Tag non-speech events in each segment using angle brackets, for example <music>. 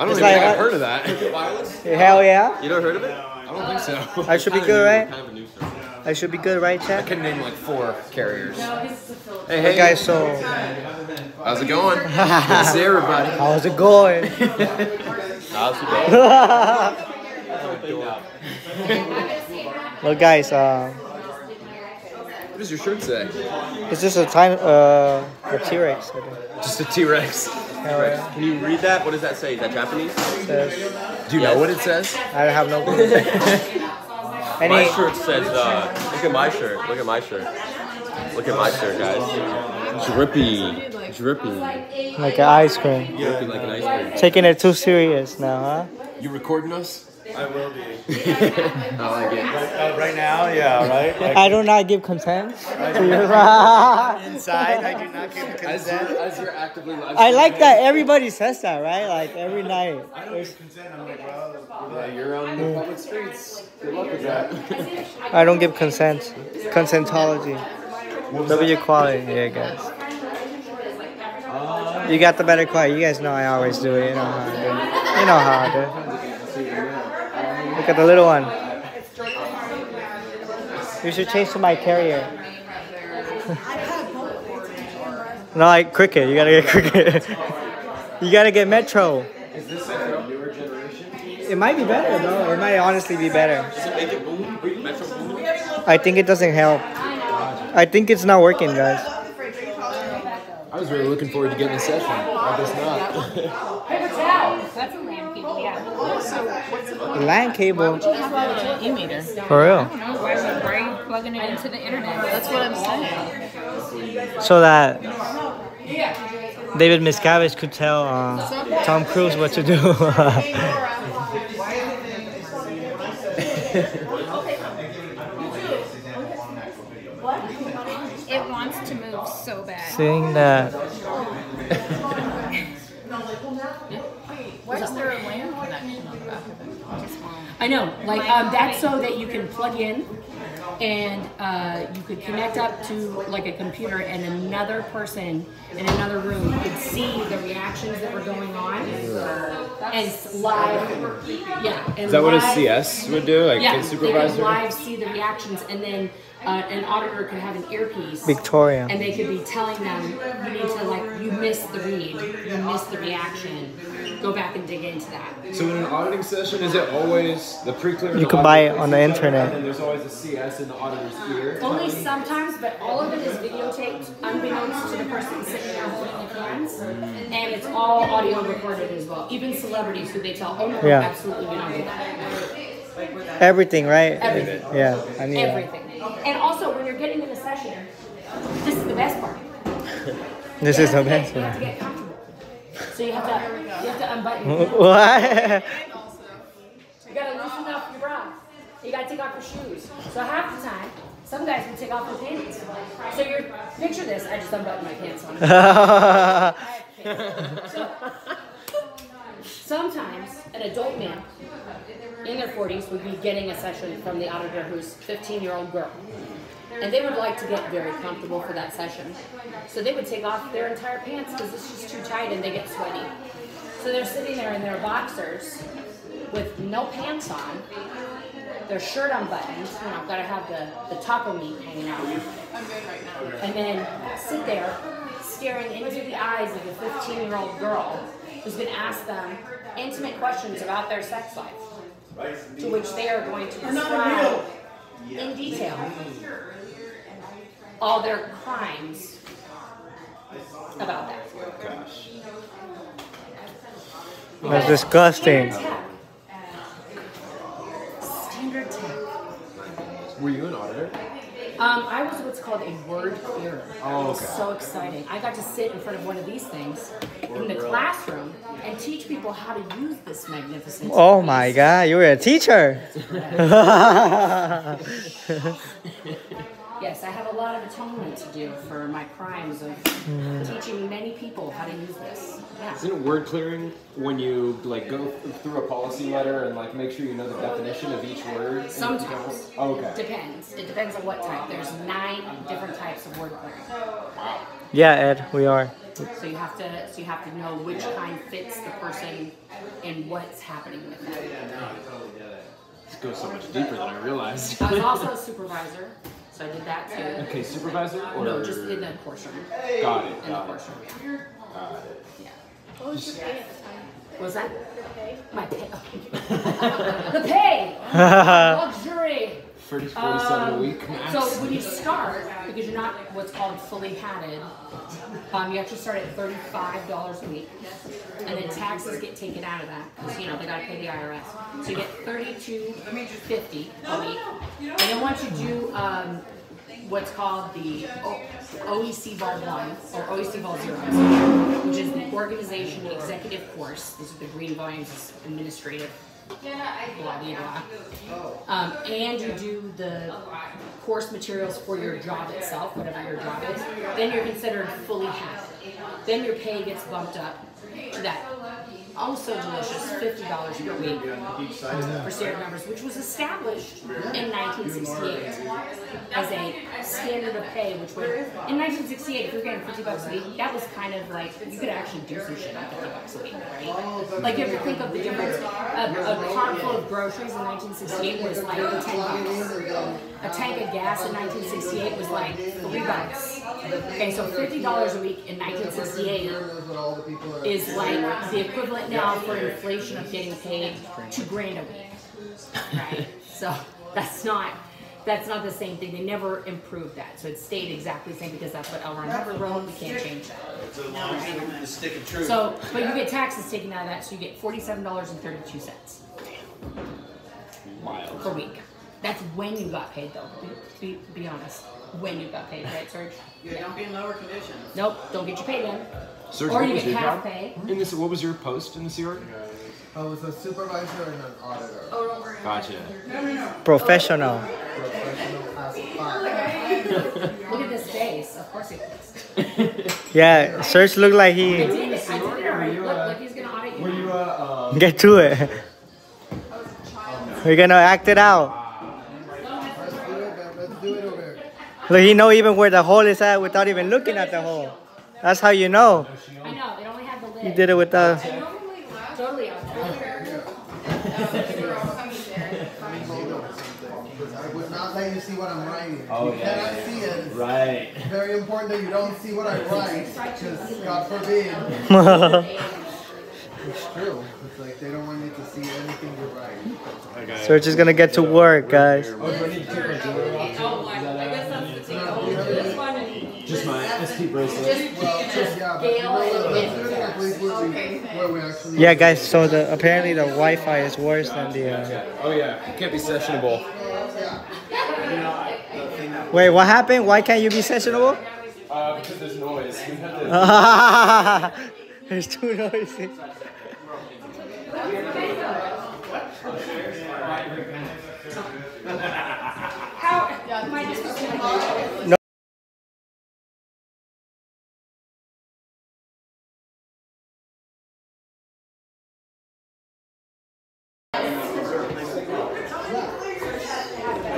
I don't It's even think like- I've heard of that. <laughs> Hell yeah. You never heard of it? I don't think so. <laughs> I should be good, right? Kind of a new service. I should be good, right, Chad? I can name like four carriers. Hey, Hey hey, guys, so how's it going? Good to see everybody. how's it going? <laughs> How's it going? well, guys, uh, What does your shirt say? it's just a time, uh, a T-Rex. Just a T-Rex. Hell yeah. Can you read that? What does that say? Is that Japanese? Says- Do you know what it says? I have no clue. <laughs> My shirt says, uh, look at my shirt. Look at my shirt. Look at my shirt, guys. Drippy. Drippy. like an ice cream. Dripping like an ice cream. Taking it too serious now, huh? You recording us? I will be. <laughs> I <laughs> like it. Uh, right now, yeah, right? Like I do not give consent. <laughs> inside, I do not give As you're, consent. as you're actively live I like that everybody says that, right? Like every night. I don't give consent. I'm like, well, Yeah, you're on the public streets. Good luck with that. I don't give consent. Consentology. W quality, yeah, guys. You got the better quality. You guys know I always do it. You know how I do. You know how I do. Look at the little one. You should change to my carrier. <laughs> no, like cricket. You gotta get cricket. <laughs> you gotta get Metro. Is this a newer generation? It might be better, though. It might honestly be better. Does it make it boom? Metro boom? I think it doesn't help. I think it's not working, guys. I was really looking forward to getting a session. I guess not. <laughs> That's a LAN cable, yeah. LAN cable. Have an e-meter. For real. I don't know, why, why are you plugging it into the internet? That's what I'm saying. So that David Miscavige could tell uh, Tom Cruise what to do. <laughs> It wants to move so bad. Seeing that. <laughs> Why is there a LAN connection on the back of it? I know, like um, that's so that you can plug in and uh, you could connect up to like a computer and another person in another room could see the reactions that were going on and s- live. Yeah. And Is that what a CS would do? Like Yeah, a they could live see the reactions and then uh, an auditor could have an earpiece. Victoria. And they could be telling them, you need to like, you missed the read, you missed the reaction. Go back and dig into that. So in an auditing session, is it always the pre-clear? You could buy it on the internet. And there's always a CS in the auditor's ear. Only sometimes, but all of it is videotaped, unbeknownst to the person sitting there holding the cans, and it's all audio recorded as well. Even celebrities who they tell, oh no, Yeah. absolutely we don't do that. Everything, right? Everything. Yeah, I need that. Everything. And also, when you're getting in a session, this is the best part. This is the best You have to one. So you have to, you have to unbutton. <laughs> What? You gotta loosen up your bra. You gotta take off your shoes. So half the time, some guys will take off their pants. So you're picture this. I just unbuttoned my pants on. <laughs> Sometimes an adult man in their 40s would be getting a session from the auditor who's 15 year old girl. And they would like to get very comfortable for that session. So they would take off their entire pants because it's just too tight and they get sweaty. So they're sitting there in their boxers with no pants on, their shirt unbuttoned, you know, I've gotta have the, the taco meat hanging out. And then sit there staring into the eyes of a 15 year old girl who's been asked them intimate questions about their sex life, to which they are going to describe in detail all their crimes about that. That's disgusting. Standard tech. Standard tech. Were you an auditor? Um, I was what's called a word clearer. Oh, It was okay. so exciting. I got to sit in front of one of these things in the classroom and teach people how to use this magnificent. Oh my god, you were a teacher. <laughs> <laughs> Yes, I have a lot of atonement to do for my crimes of mm-hmm. teaching many people how to use this. Yeah. Isn't it word clearing when you like go through a policy letter and like make sure you know the definition of each word? Sometimes. Oh, okay. Depends. It depends on what type. There's nine different types of word clearing. Yeah, Ed, we are. So you have to so you have to know which kind fits the person and what's happening with them. This goes so much deeper than I realized. I was also a <laughs> supervisor, so I did that too. okay, supervisor or No, just in the course room. got it, In the got it. room, yeah. Got it. yeah. What was your pay at the time? What was that? Your pay? My pay. <laughs> the pay. <laughs> Luxury. 30, 47 a Um, week max. So when you start, because you're not what's called fully hatted, um, you actually start at thirty-five dollars a week, and then taxes get taken out of that because you know they gotta pay the IRS. So you get thirty-two fifty a week, and then once you do um, what's called the o- OEC Vol One or OEC Vol Zero, which is the Organization Executive Course. These are the green volumes, administrative. Um, and you do the course materials for your job itself, whatever your job is, then you're considered fully hatted. Then your pay gets bumped up to that also delicious fifty dollars per week for standard members, which was established in 1968 as a standard of pay. Which were in 1968, if you're getting 50 bucks a week, that was kind of like you could actually do some shit on 50 bucks a week, right? Like you have to think of the difference. A, a car full of groceries in 1968 was like 10 bucks. A tank of gas in 1968 was like three bucks. Okay, so fifty dollars a week in 1968 is like the equivalent now for inflation of getting paid two grand a week. Right? So that's not that's not the same thing. They never improved that. So it stayed exactly the same because that's what L. Ron Hubbard wrote. We can't change that. The stick of truth. So, but you get taxes taken out of that, so you get forty-seven dollars and thirty-two cents per week. That's when you got paid, though. Be, be, be honest. When you got paid, right, Serge? You don't be in lower conditions. Nope. Don't get your pay then. Serge, Or you get half pay. In this, what was your post in the Sea Org? I was a supervisor and an auditor. Gotcha. Professional. Professional as fuck. Look at this face. Of course it is. <laughs> Yeah, Serge looked like I he did it. I did it already. Look, look, he's gonna audit you. Were you uh, get to it. We're gonna act it out. Let's do it, man. Let's do it over here. Look, he know even where the hole is at without even looking at the hole. That's how you know. I know. It only had the lid. You did it without. Totally. Because I would not let you see what I'm writing. Oh, you yeah, cannot yeah, see it. right. It's very important that you don't see what I write. Because God forbid. <laughs> It's true. It's like they don't want you to see anything you write. Okay. Serge is gonna get to work, guys. Where we actually. Yeah, guys. So the apparently the Wi-Fi is worse than the. Uh... Oh yeah, it can't be sessionable. Wait, what happened? Why can't you be sessionable? Uh, because there's noise. We. <laughs> There's too noisy. <laughs> How? Am I just? No.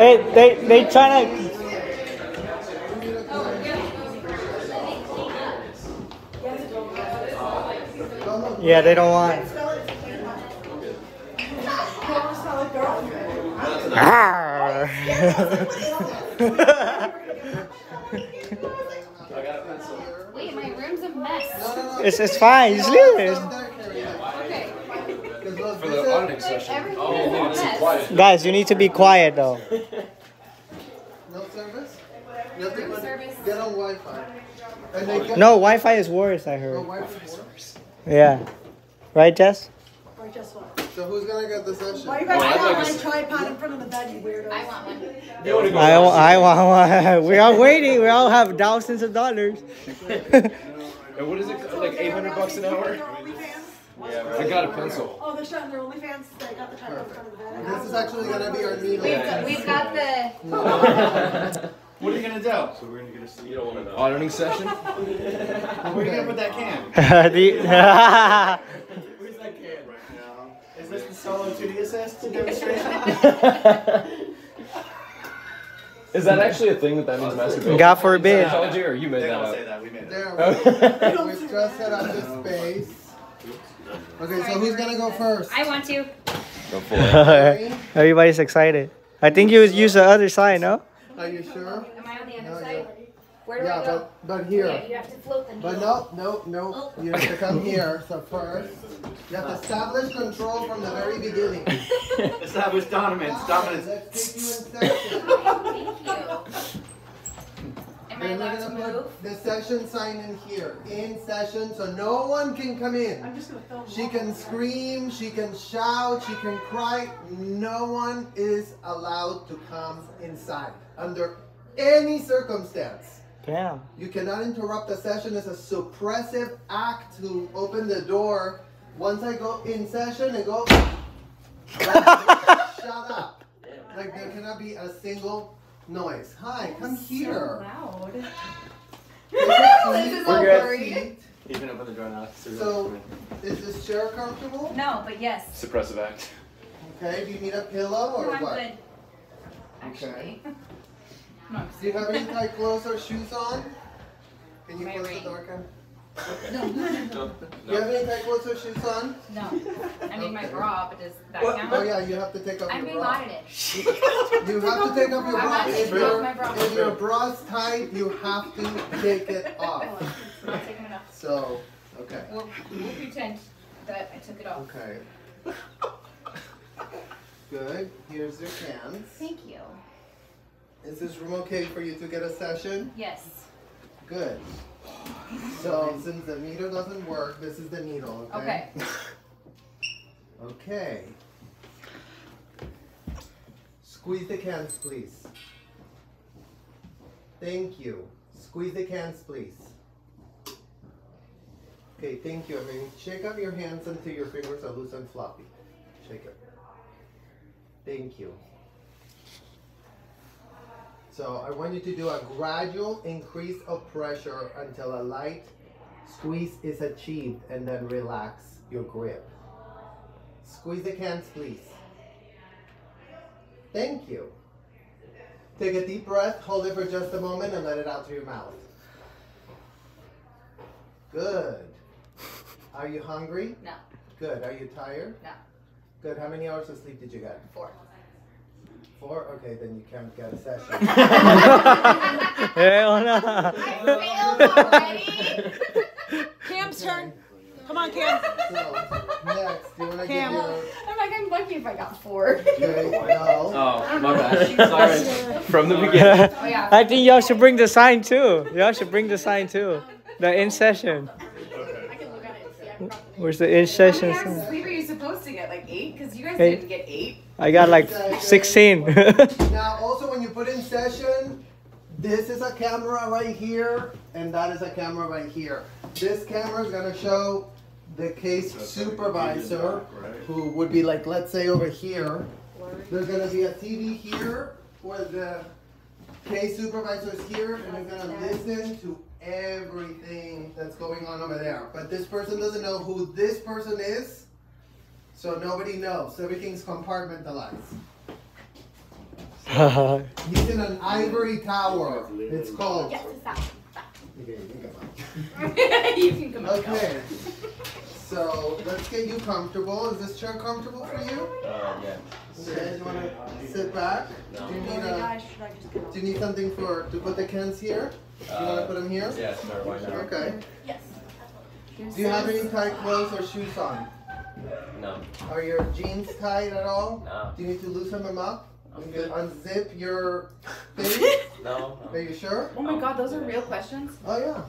Hey, they they trying to. Yeah, they don't want. Arr. Ah. <laughs> Wait, my room's a mess. it's it's fine. Just leave it. Okay. For the auditing session. Everything Oh, is it's a quiet. Guys, you need to be quiet though. <laughs> No service? Nothing but service. get on Wi-Fi. And they get No, Wi-Fi is worse. I no heard. Wi-Fi works. Yeah. Right, Jess? Or just one. So who's gonna get the session? Why you guys I'd have like one a- tripod in front of the bed, you weirdos? I want one. You wanna go I, last? I want one. <laughs> We are waiting. We all have thousands of dollars. <laughs> And what is it? Like 800 bucks an hour? Yeah, I got a pencil. Oh, they're shutting their OnlyFans. They got the tripod in front of the bed. This is actually gonna be our needle. We've, we've got the. <laughs> What are you gonna do? So we're gonna get a You don't want to know. Auditing session. <laughs> Where are you gonna put that can? <laughs> The- Where's that can? right now. Is this the solo 2D assist demonstration? Is that actually a thing that that means masturbation? God forbid. Psychology, or you made They that don't up? say that. We made it. There, we, go. we just set up the space. Okay, so who's gonna go first? I want to. Go for it. <laughs> Everybody's excited. I think you would use the other side, no? Are you sure? Am I on the No, other side? yeah. Where do Yeah, I go? but, but Yeah, here. you have to float the But needle. no, no, no. Oh. You have to come here. So first, you have to establish control from the very beginning. <laughs> Establish dominance. Dominance. Let's take you in section. <laughs> Thank you. Am I Then we're allowed to gonna move? put the session sign in here. In session, so no one can come in. I'm just gonna film. She can scream, she can shout, she can cry. No one is allowed to come inside under any circumstance. Damn. You cannot interrupt the session. It's a suppressive act to open the door. Once I go in session and go, <laughs> shut up. Like there cannot be a single noise. Hi, come here. So loud. <laughs> Take a seat. all Take a blurry. seat. You can open the door now. So, is this chair comfortable? No, but yes. Suppressive act. Okay, do you need a pillow or No, I'm what? good. Okay. <laughs> No, Do you have any tight clothes or shoes on? Can you My close the ring. door, Ken? No. Do you have any tight clothes or shoes on? No. I mean my bra, but does that Oh count? yeah, you have to take off I'm your being bra. audited. <laughs> You have to take off your I'm bra. not If taking your, off my bra. if your bra's tight, you have to take it <laughs> off. Oh, I'm not taking it off. So, okay. We'll, we'll pretend that I took it off. Okay. Good. Here's your cans. Thank you. Is this room okay for you to get a session? Yes. Good. So since the needle doesn't work, this is the needle, okay? Okay. <laughs> Okay. Squeeze the cans, please. Thank you. Squeeze the cans, please. Okay, thank you. I mean, shake up your hands until your fingers are loose and floppy. Shake it. Thank you. So I want you to do a gradual increase of pressure until a light squeeze is achieved and then relax your grip. Squeeze the cans, please. Thank you. Take a deep breath, hold it for just a moment, and let it out through your mouth. Good. Are you hungry? No. Good. Are you tired? No. Good. How many hours of sleep did you get? Four. Four? Okay, then you can't get a session. Hell no. I failed already. Cam's turn. Come on, Cam. so, next, do you want to give Cam. your. I'm like, I'm lucky if I got four. Okay, no. Oh, my bad. Sorry. <laughs> From the beginning. <laughs> Oh yeah. I think y'all should bring the sign too. Y'all should bring the sign too. The in session. I can look at it and see. I can probably- Where's the in How many session hours of sign? sleep are you supposed to get? Like eight? Because you guys Eight. didn't get eight. I got like 16. <laughs> Now, <laughs> also, when you put in session, this is a camera right here, and that is a camera right here. This camera is going to show the case supervisor, who would be like, let's say over here. There's going to be a TV here, where the case supervisor is here, and they're going to listen to everything that's going on over there. But this person doesn't know who this person is, so nobody knows. Everything's compartmentalized. <laughs> He's in an ivory tower. It's called. Yes, it's that. Okay, you can come <laughs> out. you can come out. Okay. So let's get you comfortable. Is this chair comfortable for you? Uh, yeah. Okay. You want to sit back? No. Do you need a? guys, should I just get off? Do you need something for to put the cans here? Do you want to Uh, put them here? Yeah, sure, why not? Okay. Yes. Do you have any tight clothes or shoes on? No. Are your jeans tight at all? No. Do you need to loosen them up? I'm You good. unzip your <laughs> thing. No. Are you sure? Oh my god, those are real questions? Oh yeah.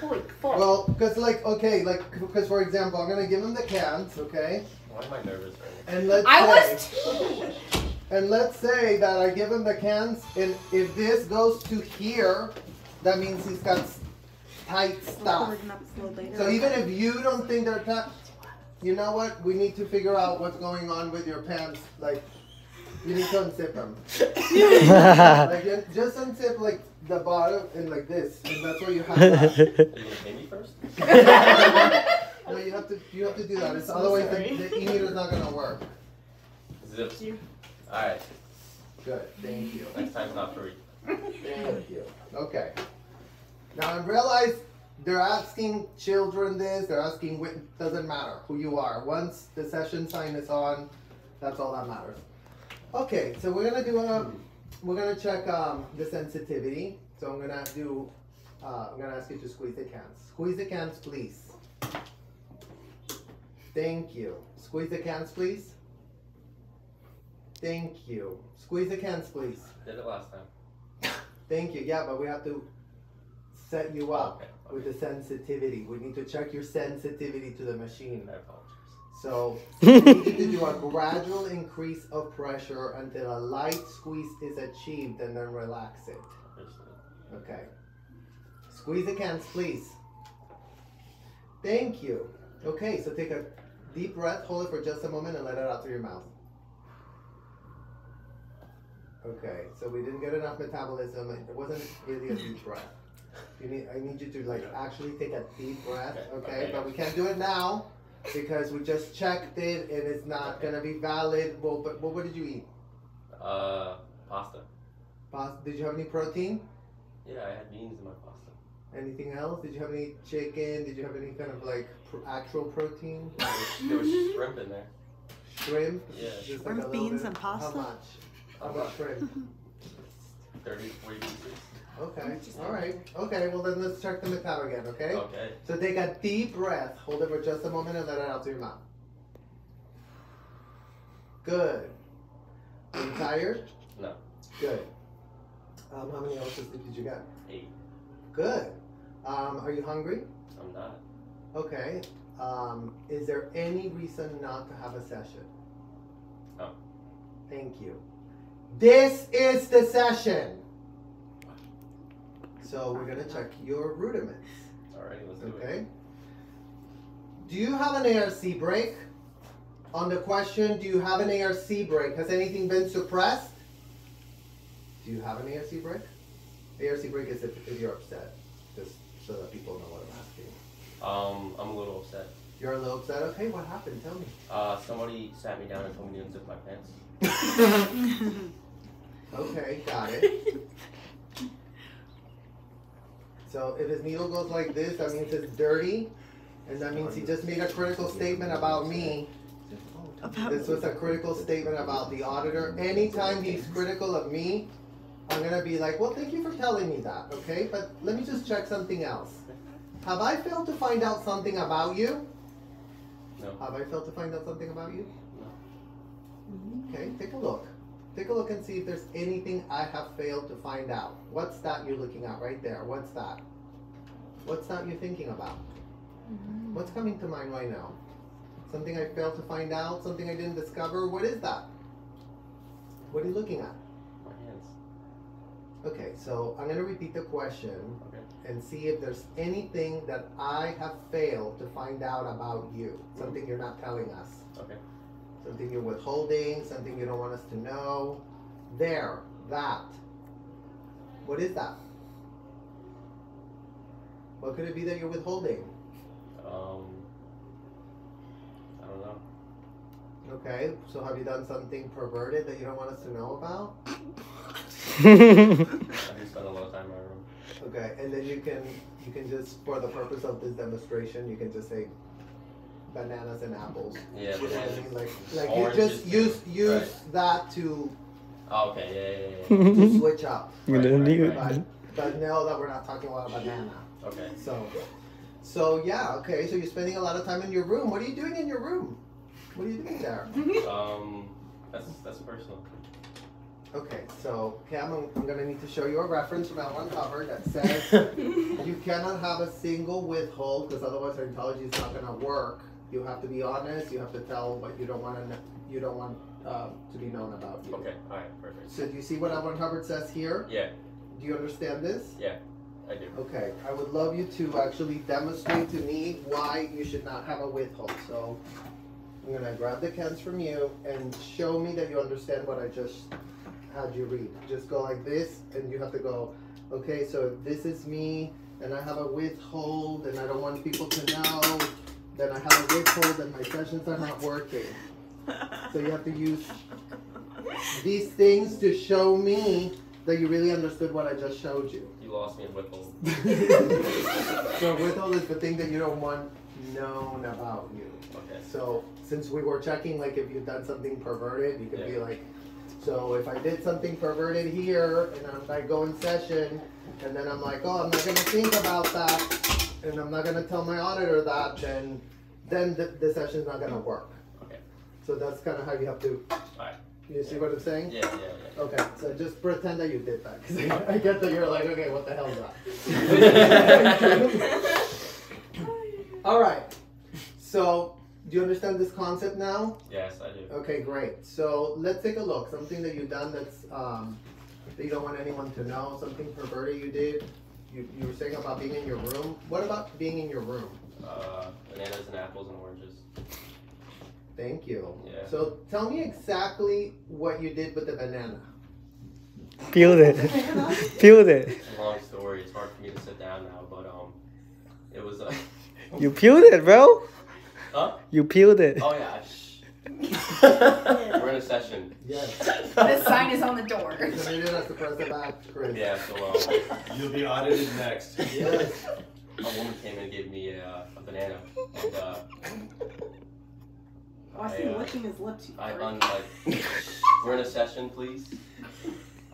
Holy fuck. Well, because like okay, like because for example, I'm gonna give him the cans, okay, Why am I nervous right and let's I say, was too. <laughs> and let's say that I give him the cans, and if this goes to here, that means he's got tight stuff. Recording up a little later. So even if you don't think they're tight, you know what? We need to figure out what's going on with your pants. Like, You need to unzip them. <laughs> like just unzip like the bottom and like this, and that's where you have that. Are you pay me first? no, you have to you have to do that. It's otherwise the, the e meter is not gonna work. Zip. Alright. Good. Thank you. Next time's not free. Thank you. Okay. Now I realize they're asking children this. They're asking. Doesn't matter who you are. Once the session sign is on, that's all that matters. Okay, so we're gonna do a. We're gonna check um, the sensitivity. So I'm gonna do. Uh, I'm gonna ask you to squeeze the cans. Squeeze the cans, please. Thank you. Squeeze the cans, please. Thank you. Squeeze the cans, please. Did it last time. Thank you. Yeah, but we have to set you up Okay. with the sensitivity. We need to check your sensitivity to the machine. I apologize. So <laughs> we need to do a gradual increase of pressure until a light squeeze is achieved and then relax it. Okay. Squeeze the cans, please. Thank you. Okay, so take a deep breath, hold it for just a moment, and let it out through your mouth. Okay, so we didn't get enough metabolism. It wasn't really a deep breath. You need, I need you to like actually take a deep breath, Okay, okay? okay. But we can't do it now because we just checked it and it's not gonna be valid. Well, but, but what did you eat? Uh, pasta. Pasta? Did you have any protein? Yeah, I had beans in my pasta. Anything else? Did you have any chicken? Did you have any kind of like pr- actual protein? <laughs> There was shrimp in there. Shrimp? Yeah. Just Shrimp, a little beans, bit? and pasta? How much? How much shrimp? <laughs> 30, 40 pieces. Okay. All right. Okay. Well, then let's check the metal again. Okay. Okay. So take a deep breath. Hold it for just a moment and let it out through your mouth. Good. Are you tired? No. Good. Um, how many ounces did you get? Eight. Good. Um, are you hungry? I'm not. Okay. Um, is there any reason not to have a session? No. Thank you. This is the session. So we're gonna check your rudiments. Alrighty, let's do it. Okay. Do you have an ARC break? On the question, do you have an ARC break? Has anything been suppressed? Do you have an ARC break? ARC break is if, if you're upset, just so that people know what I'm asking. Um, I'm a little upset. You're a little upset. Okay, what happened? Tell me. Uh, somebody sat me down and told me to unzip my pants. <laughs> <laughs> Okay, got it. <laughs> So if his needle goes like this, that means it's dirty, and that means he just made a critical statement about me. About This was a critical statement about the auditor. Anytime he's critical of me, I'm gonna be like, well, thank you for telling me that, okay? But let me just check something else. Have I failed to find out something about you? No. Have I failed to find out something about you? No. Okay, take a look. Take a look and see if there's anything I have failed to find out. What's that you're looking at right there? What's that? What's that you're thinking about? Mm-hmm. What's coming to mind right now? Something I failed to find out? Something I didn't discover? What is that? What are you looking at? My hands. Okay, so I'm gonna repeat the question Okay. and see if there's anything that I have failed to find out about you. Something you're not telling us. Okay. Something you're withholding, something you don't want us to know. There, that. What is that? What could it be that you're withholding? Um, I don't know. Okay, so have you done something perverted that you don't want us to know about? <laughs> I do spend a lot of time in my room. Okay, and then you can you can just for the purpose of this demonstration, you can just say bananas and apples. Yeah, You know what I mean? Like like you just too. use use Right. that to Oh, okay, yeah, yeah, yeah, <laughs> to switch up. Right, right, But but know that we're not talking about a banana. Okay. So, so yeah, okay. So you're spending a lot of time in your room. What are you doing in your room? What are you doing there? <laughs> Um, that's that's personal. Okay, so Cam, I'm, I'm gonna need to show you a reference from L. Ron Hubbard that <laughs> says you cannot have a single withhold because otherwise our intelligence is not gonna work. You have to be honest. You have to tell what you don't want to. You don't want um, to be known about you. Okay, alright, perfect. So do you see what L. Ron Hubbard says here? Yeah, Do you understand this? yeah, I do. Okay, I would love you to actually demonstrate to me why you should not have a withhold. So, I'm gonna grab the cans from you and show me that you understand what I just had you read. Just go like this, and you have to go, okay, so this is me, and I have a withhold, and I don't want people to know that I have a withhold and my sessions are not working. So you have to use these things to show me that you really understood what I just showed you. You lost me at withhold. <laughs> So withhold is the thing that you don't want known about you. Okay. So since we were checking, like if you've done something perverted, you could be like, so if I did something perverted here and I'm, I go in session and then I'm like, oh, I'm not gonna think about that and I'm not gonna tell my auditor that, then then the, the session's not gonna work. Okay. So that's kind of how you have to. Alright. You see what I'm saying? Yeah, yeah, yeah. Okay, so just pretend that you did that. 'cause I get that you're like, okay, what the hell is that? <laughs> All right. So, do you understand this concept now? Yes, I do. Okay, great. So let's take a look. Something that you've done that's um, that you don't want anyone to know. Something perverted you did. You, you were saying about being in your room. What about being in your room? Uh, bananas and apples and oranges. Thank you. Yeah. So tell me exactly what you did with the banana. Peeled it. <laughs> Peeled it. It's a long story. It's hard for me to sit down now, but um, it was uh, You peeled it, bro. huh? You peeled it. Oh yeah. Shh. <laughs> We're in a session. Yes. The sign is on the door. So you didn't have to press the back, Chris. Yeah. So um, You'll be audited next. Yes. a woman came and gave me a, uh, a banana, and uh, Oh, I see him licking his lips. I freak. unlike. We're in a session, please.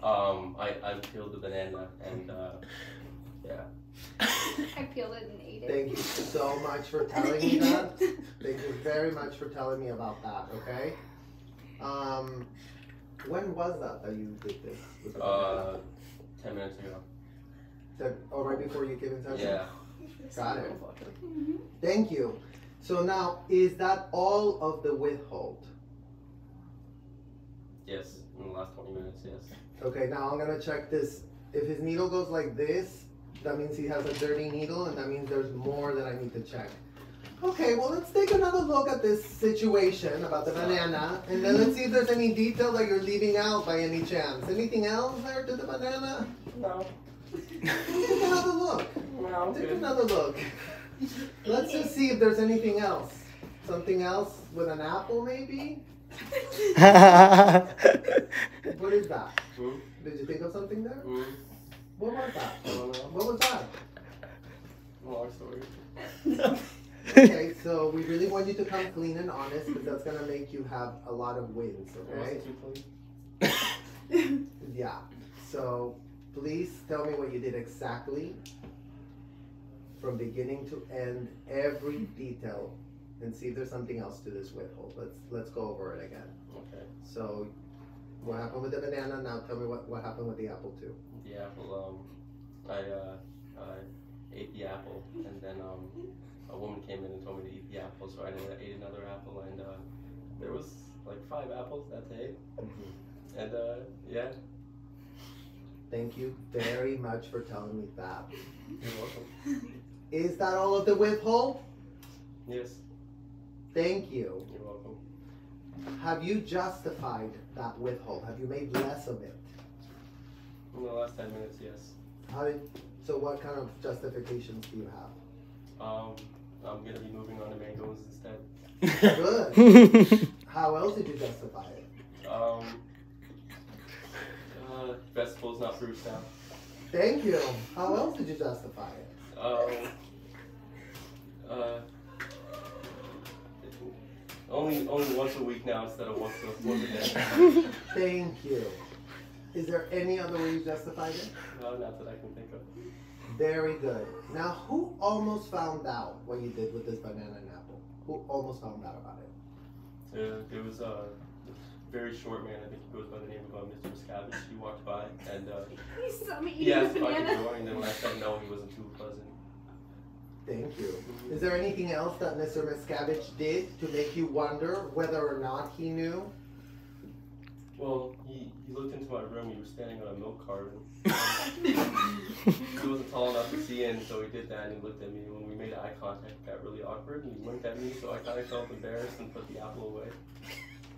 Um, I I peeled the banana, and uh, yeah. I peeled it and ate it. Thank you so much for <laughs> telling me that. Thank you very much for telling me about that, okay? Um, when was that that you did this? Uh, ten minutes ago. banana? oh, right before you came in session? Yeah. Got it. Thank you. So now, is that all of the withhold? Yes. In the last twenty minutes. Yes. Okay, now I'm gonna check this. If his needle goes like this, that means he has a dirty needle, and that means there's more that I need to check. Okay, well, let's take another look at this situation about the banana, and then let's see if there's any detail that you're leaving out by any chance. Anything else there to the banana? No. Take another look. No. Take another look. Let's just see if there's anything else. Something else with an apple, maybe? <laughs> What is that? Did you think of something there? What was that? I don't know. What was that? Long story. <laughs> Okay, so we really want you to come clean and honest because that's gonna make you have a lot of wins, okay? wasn't too clean. <laughs> Yeah. So please tell me what you did exactly from beginning to end, every detail, and see if there's something else to this withhold. Let's let's go over it again. Okay. So what happened with the banana? Now tell me what, what happened with the apple too. The apple. Um, I uh, I ate the apple, and then um, a woman came in and told me to eat the apple, so I ate another apple, and uh, there was like five apples that day, and uh, yeah. Thank you very much for telling me that. You're welcome. Is that all of the withhold? Yes. Thank you. You're welcome. Have you justified that withhold? Have you made less of it? In the last ten minutes, yes. How did, so what kind of justifications do you have? Um, I'm gonna be moving on to mangoes instead. Good. <laughs> How else did you justify it? Um, uh, vegetables, not fruits now. Thank you. How else did you justify it? Um, uh, only only once a week now instead of once a once a day. <laughs> Thank you. Is there any other way you justified it? No, not that I can think of. Very good. Now, who almost found out what you did with this banana and apple? Who almost found out about it? Uh, there was a very short man. I think he goes by the name of uh, Mr. Miscavige. He walked by and uh, He saw me he eating asked the if I could banana. join. And when I said no, he wasn't too pleasant. Thank you. Is there anything else that Mr. Miscavige did to make you wonder whether or not he knew? Well, he, he looked into my room. He was standing on a milk carton. <laughs> he wasn't tall enough to see in, so he did that and he looked at me. When we made eye contact, it got really awkward and he winked at me, so I kind of felt embarrassed and put the apple away.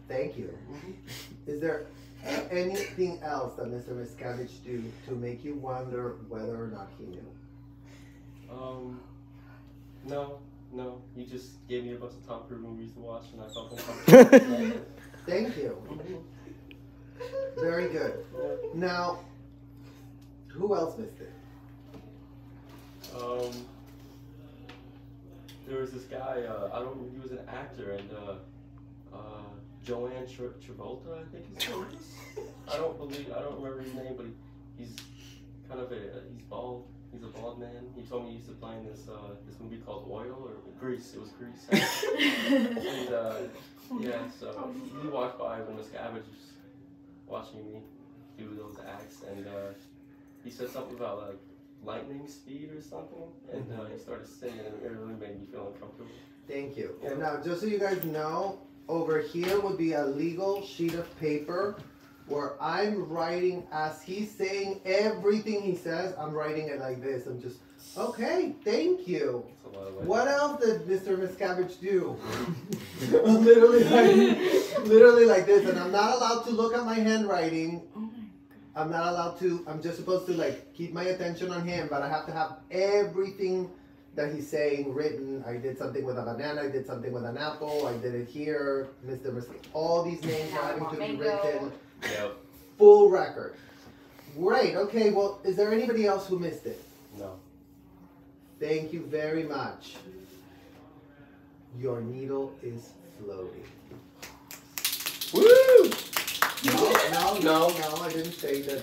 Thank you. Is there anything else that Mr. Miscavige do to make you wonder whether or not he knew? Um, no, no. You just gave me a bunch of Tom Cruise movies to watch and I felt uncomfortable. <laughs> Thank you. Very good. Now, who else missed it? Um, there was this guy. Uh, I don't. He was an actor, and uh, uh, Joanne Tra- Travolta, I think his name is. <laughs> I don't believe. I don't remember his name, but he, he's kind of a. He's bald. He's a bald man. He told me he used to play in this uh, this movie called Oil or Grease. It was Grease. <laughs> and uh, yeah, so he walked by when Miscavige was watching me do those acts, and uh, he said something about like lightning speed or something, and uh, he started singing, and it really made me feel uncomfortable. Thank you. And now, just so you guys know, over here would be a legal sheet of paper where I'm writing as he's saying everything he says. I'm writing it like this. I'm just, okay, thank you. It's a lot of like, What else did Mr. Miscavige do? <laughs> literally, like, literally like this, and I'm not allowed to look at my handwriting. I'm not allowed to. I'm just supposed to like keep my attention on him, but I have to have everything that he's saying written. I did something with a banana. I did something with an apple. I did it here, Mr. Mis- All these names are having to be Mango. written. Yep. Full record. Great. Okay. Well, is there anybody else who missed it? No. Thank you very much. Your needle is floating. Woo! No, no, no, no, I didn't say that.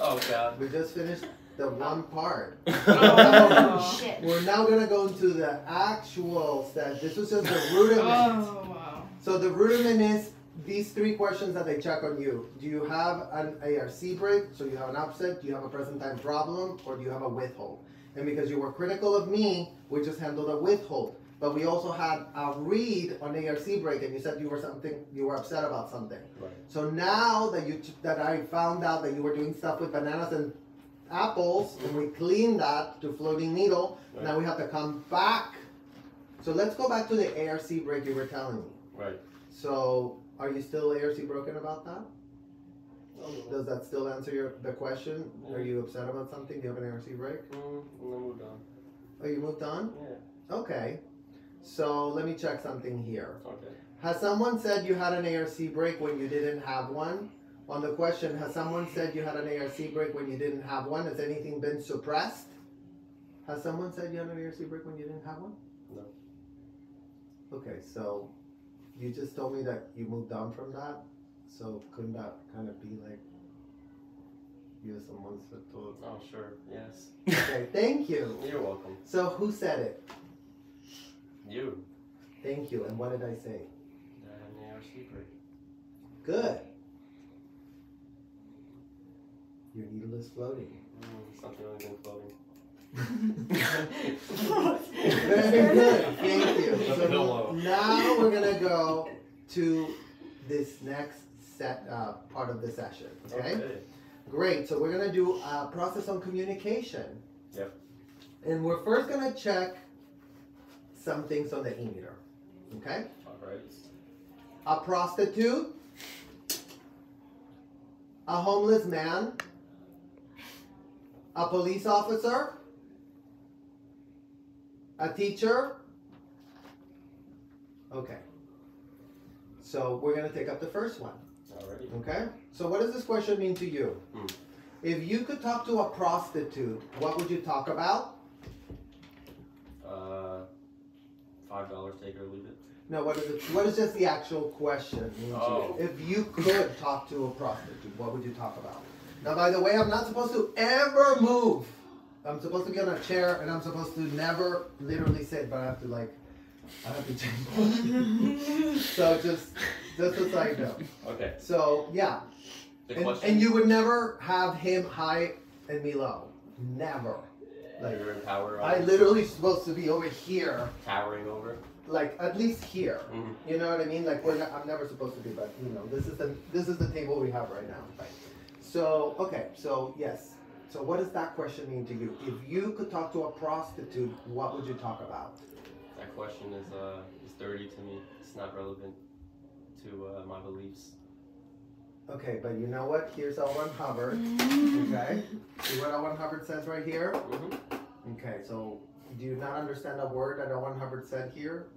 Oh God. We just finished the one part. <laughs> Oh, Shit. We're now gonna go into the actual set. This was just the rudiment. Oh, wow. So the rudiment is these three questions that they check on you. Do you have an ARC break? So you have an upset, do you have a present time problem, or do you have a withhold? And because you were critical of me, we just handled a withhold. But we also had a read on ARC break, and you said you were something, you were upset about something. Right. So now that you that I found out that you were doing stuff with bananas and apples, and we cleaned that to floating needle, Right. now we have to come back. So let's go back to the ARC break you were telling me. Right. So are you still ARC broken about that? Does that still answer your the question? Are you upset about something? Do you have an ARC break? Mm, and then moved on. Oh, you moved on? Yeah. Okay. So let me check something here. Okay. Has someone said you had an ARC break when you didn't have one? On the question, has someone said you had an ARC break when you didn't have one? Has anything been suppressed? Has someone said you had an ARC break when you didn't have one? No. Okay, so you just told me that you moved on from that. So couldn't that kind of be like you someone said told? Oh sure. Yes. Okay, thank you. You're welcome. So who said it? You. Thank you. And what did I say? That an ARC. Good. Your needle is floating. Mm, something than floating. Very good. Thank you. So now we're gonna go to this next set uh, part of the session. Okay? Great. So we're gonna do a process on communication. Yep. And we're first gonna check some things on the e-meter. Okay? All right. A prostitute, a homeless man, a police officer, a teacher. Okay. So we're going to take up the first one. Alrighty. Okay? So what does this question mean to you? Hmm. If you could talk to a prostitute, what would you talk about? Uh, five dollars, take or leave it. No, what is it? What is just the actual question mean to Oh. you? If you could talk to a prostitute, what would you talk about? Now, by the way, I'm not supposed to ever move. I'm supposed to be on a chair, and I'm supposed to never literally sit, but I have to like, I have to change. <laughs> so just, just a side note. Okay. So yeah, and, and you would never have him high and me low. Never. Like You're in power. I literally supposed to be over here. towering over. like at least here. Mhm. You know what I mean? Like we're not, I'm never supposed to be, but you know, this is the this is the table we have right now. Right. So okay, so yes. So what does that question mean to you? If you could talk to a prostitute, what would you talk about? That question is uh is dirty to me. It's not relevant to uh, my beliefs. Okay, but you know what? Here's L. Ron Hubbard. Okay, see what L. Ron Hubbard says right here. Mm-hmm. Okay, so do you not understand a word that L. Ron Hubbard said here?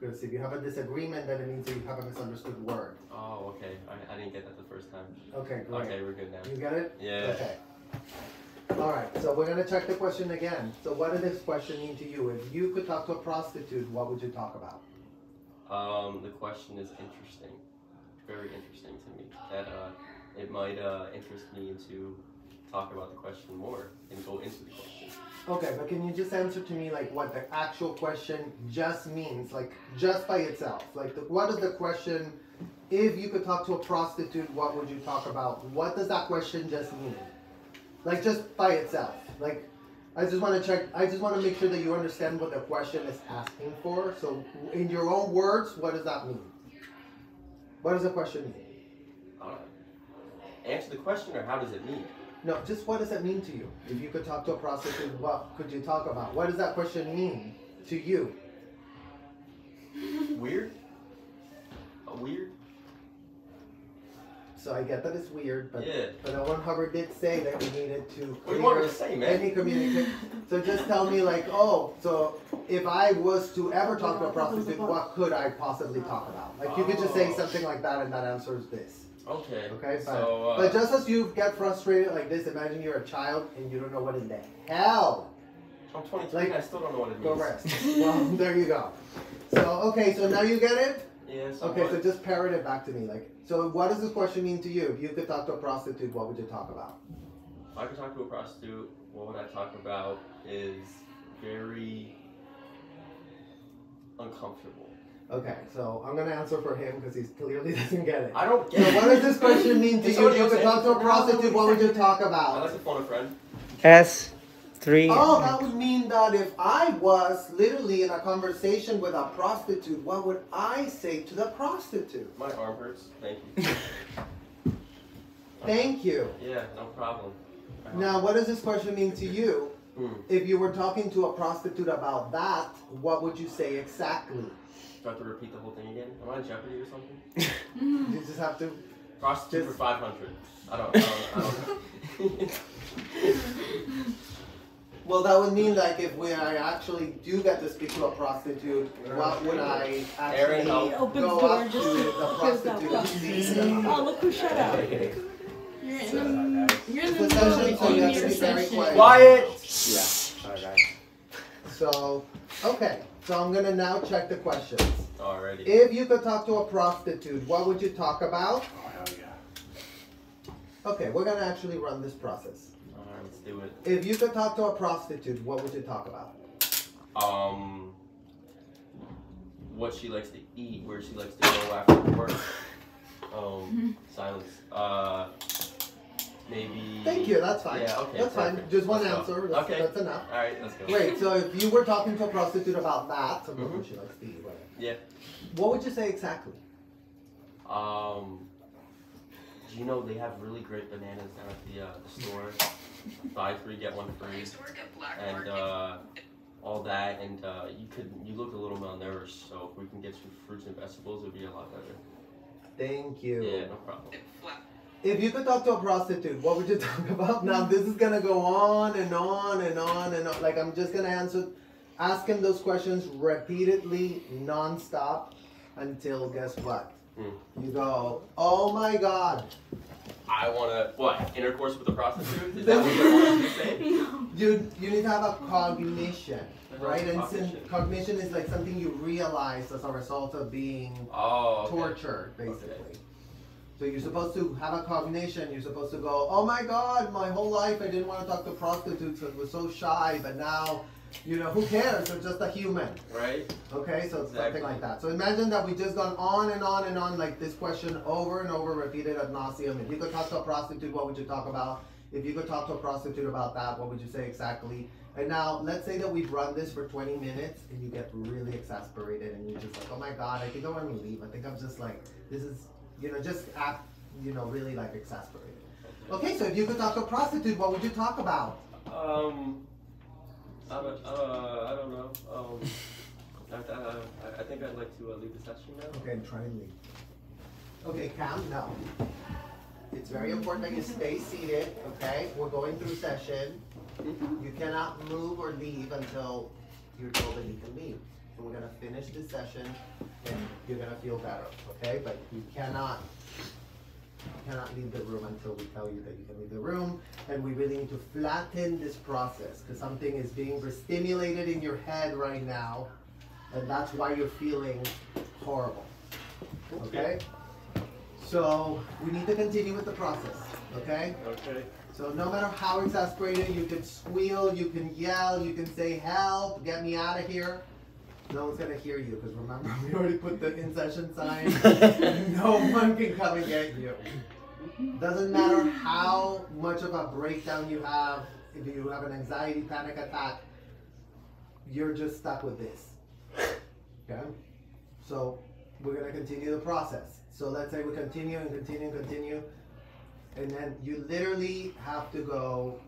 Because if you have a disagreement, then it means you have a misunderstood word. Oh, okay. I, I didn't get that the first time. Okay, great. Okay, we're good now. You get it? Yeah. Okay. All right, so we're gonna check the question again. So what does this question mean to you? If you could talk to a prostitute, what would you talk about? Um, the question is interesting, very interesting to me. That uh, it might uh, interest me to talk about the question more and go into the question. Okay, but can you just answer to me like what the actual question just means, like just by itself? Like, the, what is the question? If you could talk to a prostitute, what would you talk about? What does that question just mean? Like just by itself. Like, I just want to check. I just want to make sure that you understand what the question is asking for. So, in your own words, what does that mean? What does the question mean? Uh, answer the question, or how does it mean? No, just what does that mean to you? If you could talk to a prostitute, what could you talk about? What does that question mean to you? Weird. Uh, weird. So I get that it's weird, but Yeah. but L. Ron Hubbard did say that we needed to What do you want me clear to say, man? any communication. so just tell me like, oh, so if I was to ever talk to a prostitute, what could I possibly talk about? Like you could just say Oh. something like that, and that answers this. Okay. Okay, but, So. Uh, but just as you get frustrated like this, imagine you're a child and you don't know what in the hell. I'm 23 like- and I still don't know what it means. Go rest. well, <laughs> there you go. So okay, so now you get it. Yeah. So Okay, so just parrot it back to me. Like, so what does this question mean to you? If you could talk to a prostitute, what would you talk about? If I could talk to a prostitute, what would I talk about is very uncomfortable. Okay, so I'm gonna answer for him because he clearly <laughs> doesn't get it. I don't So get it. what does this question mean to you? If you could talk to a prostitute, what would you talk about? I about? like to phone a friend. S three. Oh, that would mean that if I was literally in a conversation with a prostitute, what would I say to the prostitute? My arm hurts. Thank you. <laughs> Thank you. Yeah, no problem. Now, what does this question mean to you? Hmm. If you were talking to a prostitute about that, what would you say exactly? Do I have to repeat the whole thing again? Am I in Jeopardy or something? <laughs> You just have to. Prostitute Just- for 500. I don't, I don't, I don't know. <laughs> Well, that would mean like if we I actually do get to speak to a prostitute, what would I actually Aaron, go up to the prostitute and speak to them? Oh, look who shut up. You're in the, you're in the middle session, of so you have to be very session. quiet. Quiet! Yeah. Sorry guys. So, okay. So I'm gonna now check the questions. Alrighty. If you could talk to a prostitute, what would you talk about? Oh, hell yeah. Okay, we're gonna actually run this process. Let's do it. If you could talk to a prostitute, what would you talk about? Um, what she likes to eat, where she likes to go after work. <laughs> Um, silence. Uh, maybe. Thank you. That's fine. Yeah, okay. That's fine. Just one Let's answer. That's, okay. that's enough. Alright, let's go. Great. So if you were talking to a prostitute about that, about Mhm. what she likes to eat, whatever. Yeah. What would you say exactly? Um, do you know they have really great bananas down at the, uh, the store? Buy three, get one free. And, uh, all that, and, uh, you could, you look a little malnourished, so if we can get some fruits and vegetables, it would be a lot better. Thank you. Yeah, no problem. If you could talk to a prostitute, what would you <laughs> talk about? Now this is gonna go on and on and on and on. Like I'm just gonna answer, ask him those questions repeatedly, non-stop, until guess what? Hmm. You go, oh my god, I wanna, what, intercourse with a prostitute? Is that what you want to say? you you need to have a cognition, right? And cognition. sin- cognition is like something you realize as a result of being Oh, okay. tortured, basically. Okay. So you're supposed to have a cognition. You're supposed to go, oh my God, my whole life I didn't want to talk to prostitutes. I was so shy, but now, you know, who cares? They're just a human. Right? Okay, so it's Exactly. something like that. So imagine that we just gone on and on and on like this question over and over, repeated ad nauseum. If you could talk to a prostitute, what would you talk about? If you could talk to a prostitute about that, what would you say exactly? And now, let's say that we've run this for 20 minutes and you get really exasperated and you're just like, oh my god, I think I want to leave. I think I'm just like, this is, you know, just act, you know, really like exasperated. Okay, so if you could talk to a prostitute, what would you talk about? Um, I don't, uh, I don't know. Um, I, uh, I, I think I'd like to uh, leave the session now. Okay, try and leave. Okay, Cam, no. It's very important that you stay seated, okay? We're going through session. You cannot move or leave until you're told that you can leave. And we're gonna finish this session and you're gonna feel better, okay? But you cannot, you cannot leave the room until we tell you that you can leave the room. And we really need to flatten this process because something is being stimulated in your head right now. And that's why you're feeling horrible, okay? So we need to continue with the process, okay? Okay. So no matter how exasperated, you can squeal, you can yell, you can say help, get me out of here. No one's gonna hear you because remember <laughs> we already put the in session sign. <laughs> no one can come and get you. Doesn't matter how much of a breakdown you have, if you have an anxiety panic attack, you're just stuck with this. Okay? So we're gonna continue the process. So let's say we continue and continue and continue. And then you literally have to go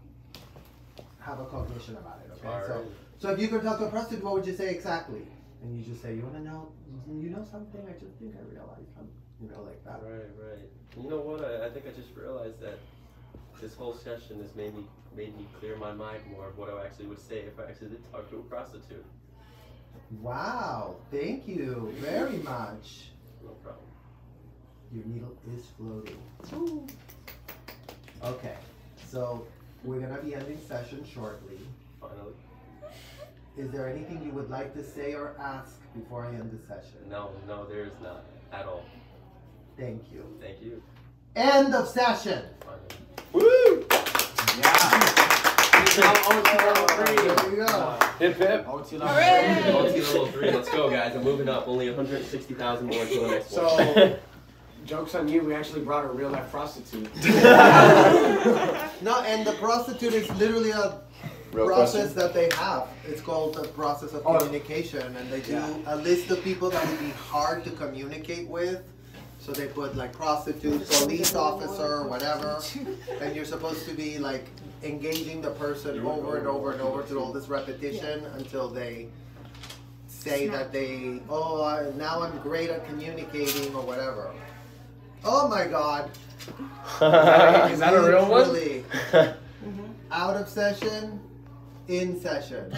have a cognition about it, okay? So, Alright. So if you could talk to a prostitute, what would you say exactly? And you just say, you wanna know, you know something? I just think I realized something, you know, like that. Right, right. You know what? I, I think I just realized that this whole session has made me made me clear my mind more of what I actually would say if I actually did talk to a prostitute. Wow, thank you very <laughs> much. No problem. Your needle is floating. Ooh. Okay, so we're gonna be ending session shortly. Finally. Is there anything you would like to say or ask before I end the session? No, no, there is not at all. Thank you. Thank you. End of session. Finally. There you go. Hip hip. OT level three. Let's go, guys. I'm moving up. Only 160,000 more until the next one. So, <laughs> jokes on you. We actually brought a real life prostitute. <laughs> No, and the prostitute is literally a Real process question? that they have. It's called the process of Oh. communication, and they do Yeah. a list of people that would be hard to communicate with. So they put like prostitute, police officer, whatever, and you're supposed to be like engaging the person over and over and over through all this repetition until they say that they, oh, I, now I'm great at communicating or whatever. Oh my God. <laughs> Is that a real one? Literally, <laughs> out of session, in session.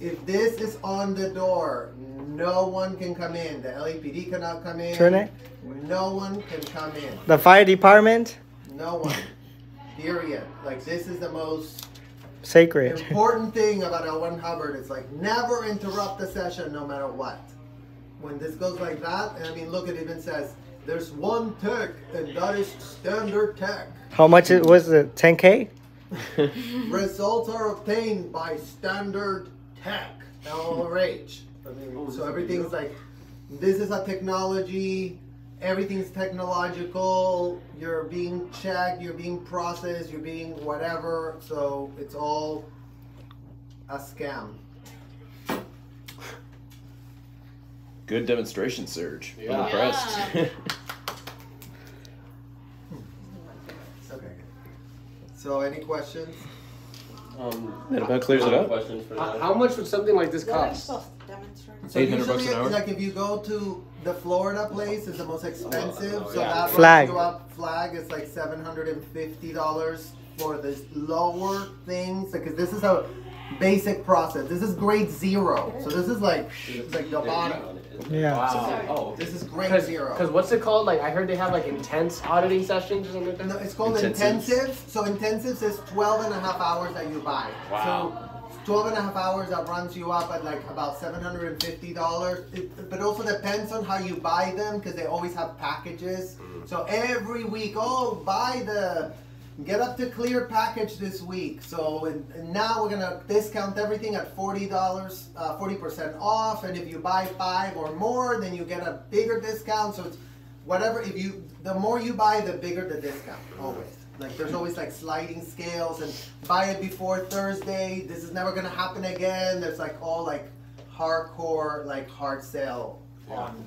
If this is on the door, no one can come in. The LAPD cannot come in. Turn it. No one can come in. The fire department, No one. Period. Like this is the most sacred. important thing about L. Ron Hubbard. It's like never interrupt the session no matter what. When this goes like that, and I mean look it even says there's one tech and that is standard tech. How much it was it? 10k? <laughs> Results are obtained by standard tech, LRH. I mean, so everything's like, this is a technology, everything's technological, you're being checked, you're being processed, you're being whatever, so it's all a scam. Good demonstration, Serge. I'm impressed. Okay. <laughs> So any questions? Um, That about clears it up. Questions for How, how much would something like this What are you cost? supposed to demonstrate? So 800 bucks an hour? like if you go to the Florida place, is the most expensive. Oh, so yeah. that Flag. runs you up. Flag is like seven hundred and fifty dollars for the lower things because this is a basic process. This is grade zero. So this is like like the bottom. Yeah. Wow. Oh, This is grade Because zero. Because what's it called? Like I heard they have like intense auditing sessions or something like that. No, it's called Intensives. intensives. So intensives is 12 and a half hours that you buy. Wow. So 12 and a half hours that runs you up at like about $750. It, but also depends on how you buy them because they always have packages. Mm. So every week, oh, buy the get up to clear package this week. So and, and now we're gonna discount everything at $40, uh, 40% off. And if you buy five or more, then you get a bigger discount. So it's whatever if you the more you buy the bigger the discount always like there's always like sliding scales and buy it before Thursday. This is never gonna happen again. There's like all like hardcore like hard sale on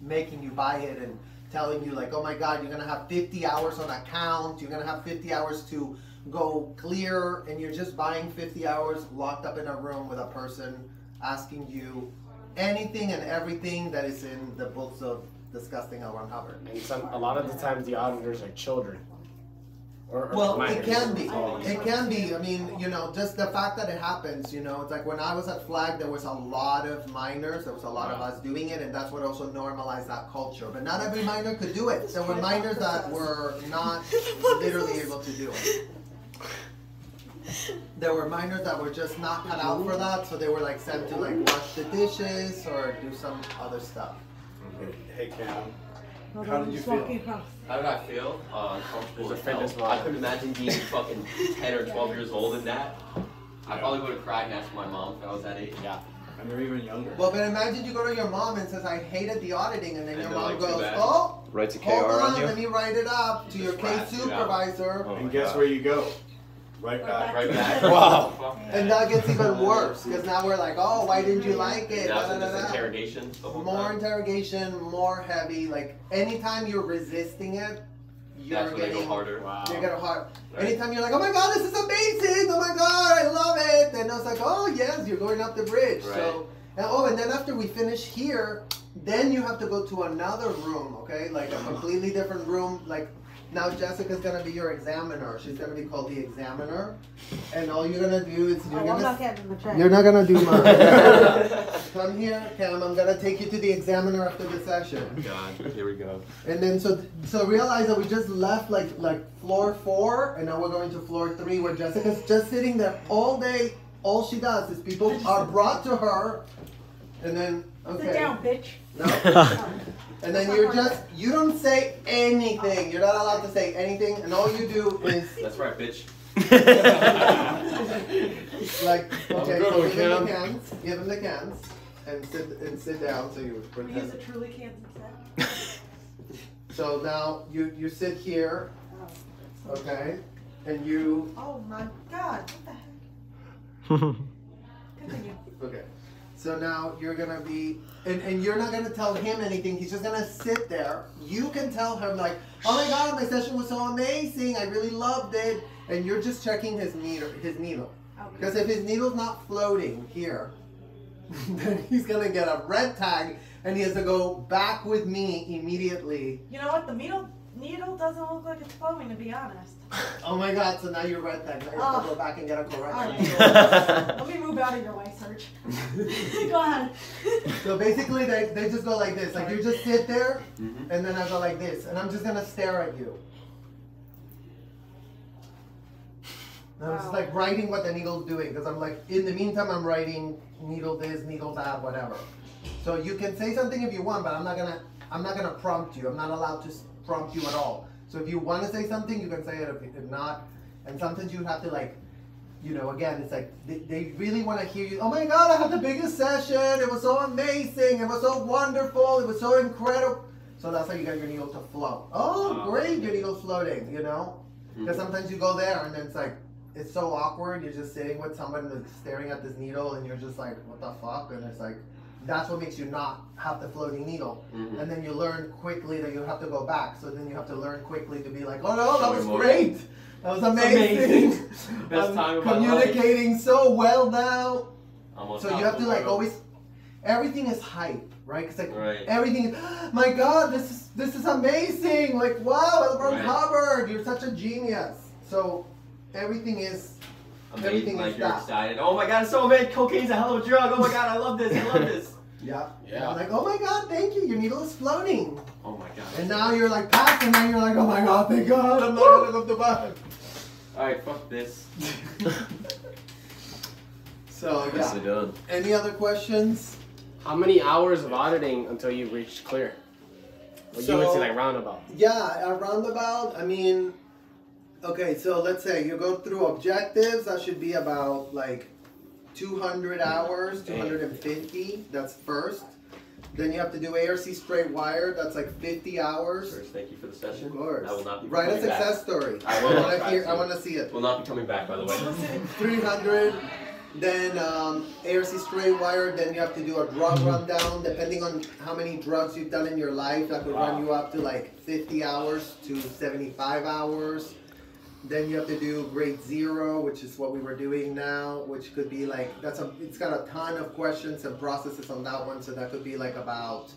making you buy it and telling you like, oh my god, you're gonna have 50 hours on account. You're gonna have 50 hours to go clear, and you're just buying 50 hours locked up in a room with a person asking you anything and everything that is in the books of disgusting L. Ron Hubbard. And some, a lot of the times the auditors are children. Or, or Well, it can be. It can be. I mean, you know, just the fact that it happens, you know, it's like when I was at Flag, there was a lot of minors. There was a lot of us doing it, and that's what also normalized that culture. But not every minor could do it. There were minors that were not <laughs> literally able to do it. There were minors that were just not cut out for that, so they were like sent to like wash the dishes or do some other stuff. Hey Cam, how did you feel? How did I feel? Uh, comfortable There's as a hell. fitness model. I couldn't imagine being <laughs> fucking 10 or 12 years old in that. I probably would have cried and asked my mom if I was that age. Yeah. And they're even younger. Well, but imagine you go to your mom and says, "I hated the auditing," and then And your mom like, goes, "Oh, Writes a KR hold on, on you. let me write it up to your Just case rats you out. supervisor." Oh and guess God. where you go? Right back. Right back. Wow. And that gets even worse because now we're like, oh, why didn't you like it? Now Da, da, da, da. interrogation More time. interrogation, more heavy. Like anytime you're resisting it, you're That's getting go harder. Wow. you're getting hard. Right. Anytime you're like, oh my god, this is amazing! Oh my god, I love it! And I was like, oh yes, you're going up the bridge. Right. So, and, oh, and then after we finish here, then you have to go to another room, okay? Like a completely different room. Like now, Jessica's gonna be your examiner. She's gonna be called the examiner, and all you're gonna do is you're Oh, I'm gonna not getting the train. you're not gonna do <laughs> mine. Come here, Cam. I'm gonna take you to the examiner after the session. Oh God, here we go. And then so so realize that we just left like like floor four, and now we're going to floor three, where Jessica's just sitting there all day. All she does is people are brought to her, and then okay. Sit down, bitch. No. <laughs> And then you're just you don't say anything. You're not allowed to say anything, and all you do is <laughs> That's right, bitch. <laughs> like okay, so give him the Cam. cans, give him the cans, and sit and sit down so you We use pretend. the truly cans instead. So now you you sit here, oh. okay, and you Oh my god, what the heck? Continue. okay. So now you're gonna be, and, and you're not gonna tell him anything. He's just gonna sit there. You can tell him like, oh my god, my session was so amazing. I really loved it. And you're just checking his needle, his needle. Okay. Because if his needle's not floating here, <laughs> then he's gonna get a red tag, and he has to go back with me immediately. You know what? The needle needle doesn't look like it's flowing, to be honest. <laughs> Oh my god! So now you're right then. Now you have to go back and get a correction. Alright. <laughs> Let me move out of your way, Serge. <laughs> Go ahead. So basically, they, they just go like this. Like you just sit there, Mhm. and then I go like this, and I'm just gonna stare at you. And I'm just like writing what the needle's doing because I'm like in the meantime I'm writing needle this, needle that, whatever. So you can say something if you want, but I'm not gonna I'm not gonna prompt you. I'm not allowed to s- prompt you at all. So if you want to say something, you can say it. If, if not, and sometimes you have to like you know, again, it's like they, they really want to hear you. Oh my God, I had the biggest session. It was so amazing. It was so wonderful. It was so incredible. So that's how you get your needle to flow. Oh, Wow. great, your needle's floating, you know? Mm-hmm. Because sometimes you go there and then it's like, it's so awkward. You're just sitting with someone that's staring at this needle and you're just like, what the fuck? And it's like, that's what makes you not have the floating needle. Mhm. And then you learn quickly that you have to go back. So then you have to learn quickly to be like, oh no, that So was great. That was amazing. <laughs> Best time of my life. communicating so well now. Almost So you have to like world. always. Everything is hype, right? Cause like Right. everything is. <gasps> My God, this is this is amazing! Like wow, L. Ron Right. Hubbard, you're such a genius. So everything is. Amazing, everything like is you're that. excited. Oh my god, it's so amazing. Cocaine's a hell of a drug. Oh my god, I love this. I love this. Yeah. Yeah. I'm like, oh my God, thank you. Your needle is floating. Oh my god. And now you're like past, and now you're like, oh my God, thank God, I'm not gonna go to bed. Alright, fuck this. <laughs> So yeah. done. Any other questions? How many hours of auditing until you reached clear? Well, you would So- say like roundabout. Yeah, a roundabout. I mean, okay, so let's say you go through objectives. That should be about like 200 hours, 250. That's first. Then you have to do ARC straight wire. That's like 50 hours. First, thank you for the session. Of course. I will not be Write a coming back. success story. I will <laughs> I want to hear. I want to see it. Will not be coming back, by the way. <laughs> <laughs> 300. Then um, ARC straight wire. Then you have to do a drug rundown. Depending on how many drugs you've done in your life, that could run you up to like 50 hours to 75 hours. Then you have to do grade zero, which is what we were doing now, which could be like that's a. It's got a ton of questions and processes on that one, so that could be like about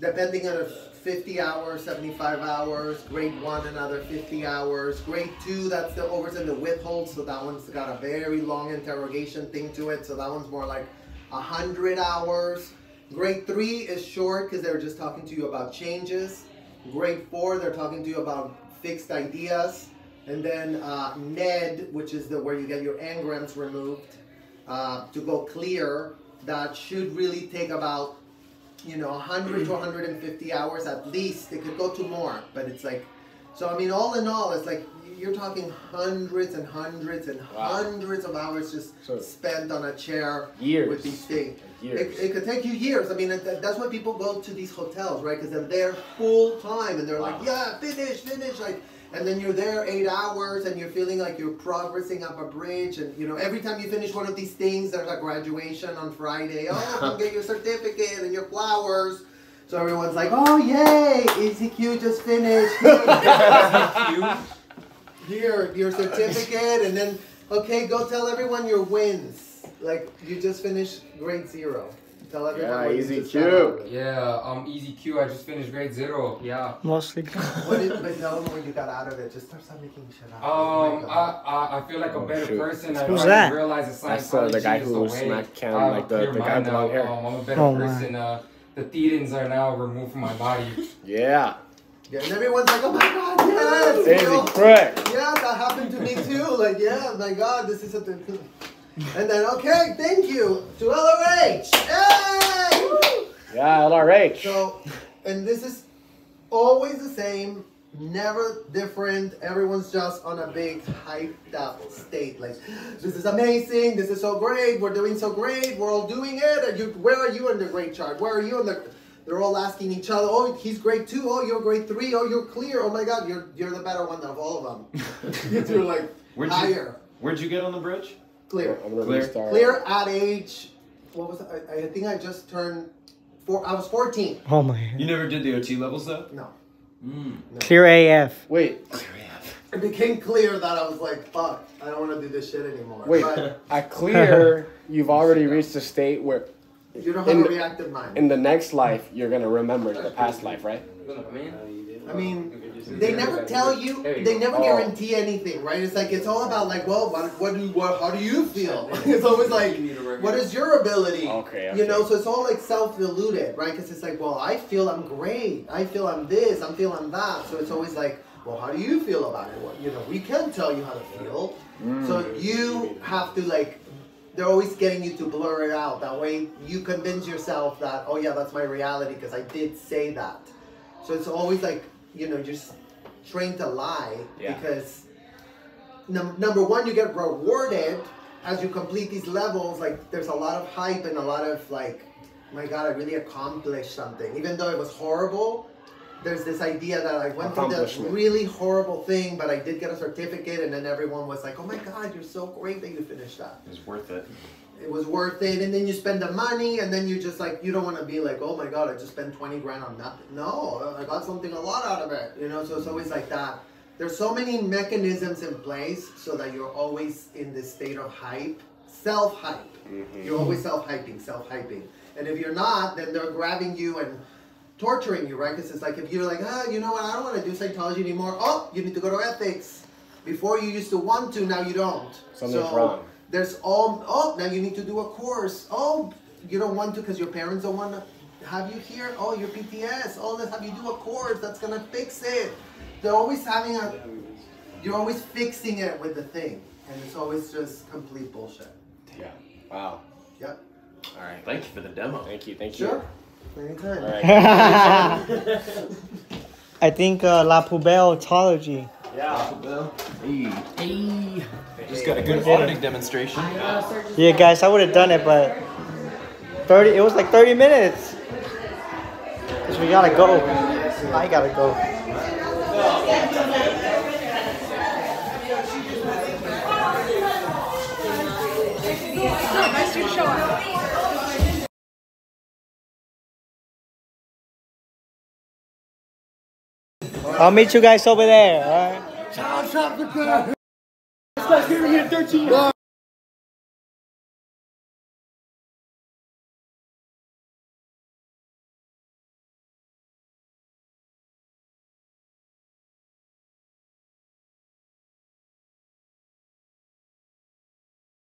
depending on if 50 hours, 75 hours, grade one another 50 hours, grade two that's the overs and the withhold, so that one's got a very long interrogation thing to it, so that one's more like a 100 hours. Grade three is short because they're just talking to you about changes. Grade four, they're talking to you about fixed ideas. And then uh, NED, which is the where you get your engrams removed uh, to go clear, that should really take about you know 100 to 150 hours at least. It could go to more, but it's like so. I mean, all in all, it's like you're talking hundreds and hundreds and Wow. hundreds of hours just So- spent on a chair Years. with these things. Years. It, it could take you years. I mean, that- that's why people go to these hotels, right? Because they're there full time and they're like, yeah, finish, finish, like. And then you're there eight hours and you're feeling like you're progressing up a bridge. And you know, every time you finish one of these things, there's a graduation on Friday. Oh, come get your certificate and your flowers. So everyone's like, oh, yay, ECQ just finished. <laughs> <laughs> Here, your certificate, and then, okay, go tell everyone your wins. Like, you just finished grade zero. Tell everyone Yeah, what you easy just Q. got out of. Yeah, um, easy Q. I just finished grade zero. Yeah. Mostly. <laughs> What did, but tell them what you got out of it. Just start start making shit up. Um, Oh I, I, I feel like a Oh, better shoot. person. I Who's already that? realized that That's, uh, the guy who smacked Cam, I like the- the guy mind with long hair. Um, I'm a better Oh, man. person. Uh, the thetans are now removed from my body. Yeah. Yeah, and everyone's like, oh my God, yes! Easy, you know? quick. Yeah, that happened to me too. Like, yeah, my God, this is a. And then, okay, thank you to LRH. Yay! Yeah, LRH. So, and this is always the same, never different. Everyone's just on a big hyped up state. Like, this is amazing. This is so great. We're doing so great. We're all doing it. Are you, where are you in the grade chart? Where are you in the? They're all asking each other. Oh, he's grade two. Oh, you're grade three. Oh, you're clear. Oh my God, you're you're the better one of all of them. <laughs> <laughs> you're like Where'd you, higher, where'd you get on the bridge? Clear. I'm gonna Clear. restart. Clear at age. What was it? I, I think I just turned four. I was 14. Oh my. You never did the OT levels though? No. Mm. Clear AF. Wait, Clear AF. <laughs> It became clear that I was like, fuck, I don't want to do this shit anymore. wait. But <laughs> At clear, <laughs> you've already reached a state where you don't have In a reactive mind. in the next life you're gonna remember the past life, right? I mean, they never tell you, they never Oh. guarantee anything, right? It's like, it's all about like, well, what, what do, what, how do you feel? <laughs> <laughs> it's always like, what is your ability? Okay, You know, so it's all like self-deluded, right? Because it's like, well, I feel I'm great. I feel I'm this. I'm feeling that. So it's always like, well, how do you feel about it? Well, you know, we can't tell you how to feel. Mm. So you have to like, they're always getting you to blur it out. That way you convince yourself that, oh yeah, that's my reality because I did say that. So it's always like, you know, just trained to lie Yeah. because num- number one, you get rewarded as you complete these levels. Like there's a lot of hype and a lot of like, my God, I really accomplished something. Even though it was horrible, there's this idea that I went through this really horrible thing, but I did get a certificate, and then everyone was like, "Oh my God, you're so great that you finished that." It was worth it. It was worth it, and then you spend the money, and then you just like you don't want to be like, "Oh my God, I just spent twenty grand on nothing." No, I got something a lot out of it, you know. So it's always like that. There's so many mechanisms in place so that you're always in this state of hype, self hype. You're always self hyping, self hyping. And if you're not, then they're grabbing you and torturing you, right? Because it's like if you're like, ah, you know what, I don't want to do Scientology anymore. Oh, you need to go to ethics. Before you used to want to, now you don't. Something's so wrong. There's all, oh, now you need to do a course. Oh, you don't want to because your parents don't want to have you here. Oh, your PTS. Oh, let's have you do a course that's going to fix it. They're always having a, you're always fixing it with the thing. And it's always just complete bullshit. Yeah. Wow. Yep. All right. Thank you for the demo. Thank you. Thank you. Sure. you. Anytime. All right. <laughs> <laughs> I think uh, La Poubelleology. Yeah. Hey. Just got a good auditing demonstration. Yeah, guys, I would have done it, but 30. It was like 30 minutes. we gotta go. I gotta go. I'll meet you guys over there. All right. Child trafficker. This guy's giving me a 13 year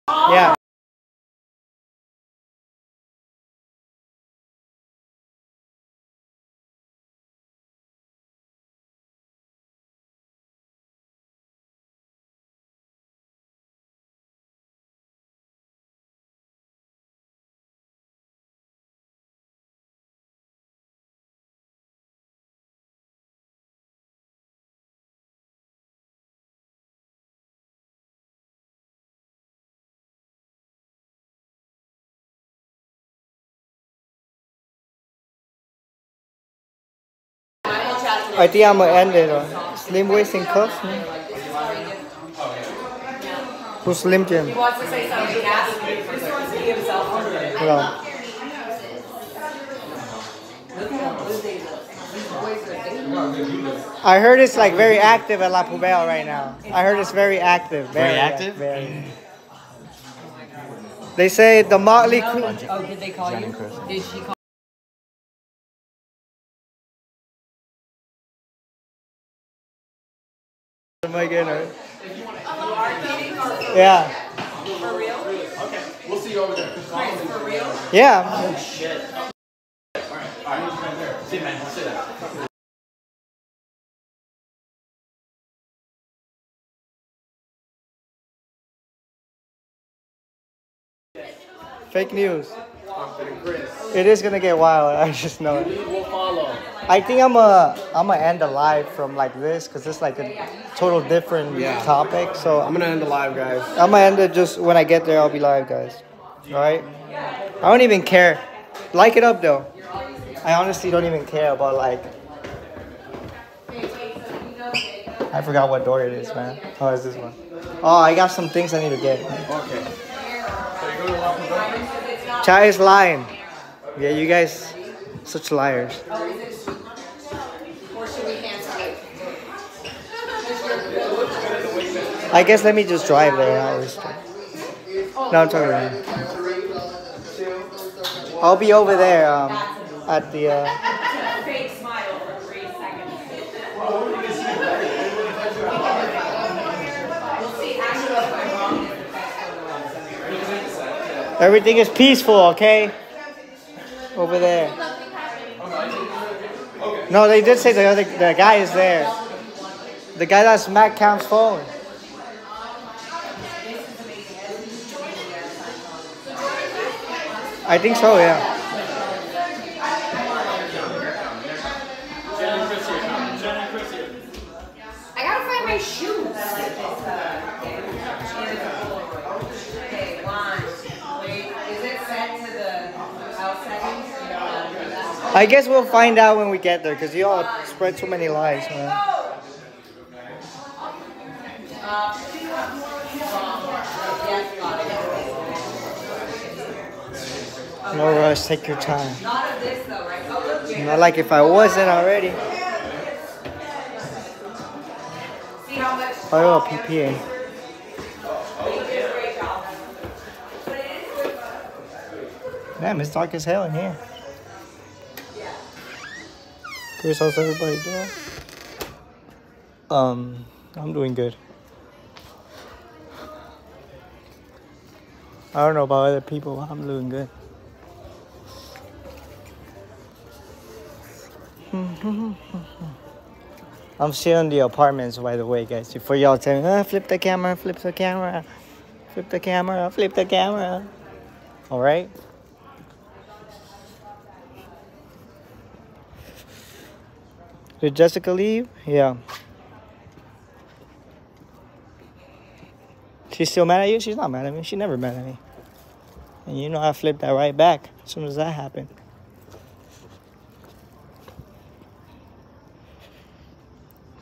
Yeah. I think I'm gonna end it on Slim Waist and Cuffs. man. Who's Slim Jim? He wants to say something, He just wants to give himself one. I heard it's like very active at La Poubelle right now. I heard it's very active. Very, Very active? Very. They say the Motley Crue. Oh, did they call you? Did she call? Oh. Yeah. For real? Okay, we'll see you over there. For real? Yeah. Shit. We'll see that. Fake news. It is gonna get wild. I just know it. will follow. I think I'm a I'm gonna end the live from like this because it's like a total different Yeah. topic. So I'm gonna end the live, guys. I'm gonna end it just when I get there. I'll be live, guys. All right. I don't even care. Like it up though. I honestly don't even care about like. I forgot what door it is, man. Oh, it's this one. Oh, I got some things I need to get. Okay. So you go to La Poubelle? Chai is lying. Yeah, you guys, such liars. I guess let me just drive there. I'll just- No, I'm talking about. I'll be over there um, at the. Uh, everything is peaceful, okay? Over there. No, they did say the other the guy is there. The guy that smacked Cam's phone. I think so, yeah. I gotta find my shoes. I guess we'll find out when we get there because you all spread so many lies, man. No rush, take your time. Not like if I wasn't already. Oh, PPA. Damn, it's dark as hell in here. Chris, how's everybody doing? Um, I'm doing good. I don't know about other people, I'm doing good. <laughs> I'm still in the apartments, by the way, guys. Before y'all tell me, ah, flip the camera, flip the camera, flip the camera, flip the camera. All right. Did Jessica leave? Yeah. She's still mad at you? She's not mad at me. She never mad at me. And you know I flipped that right back as soon as that happened.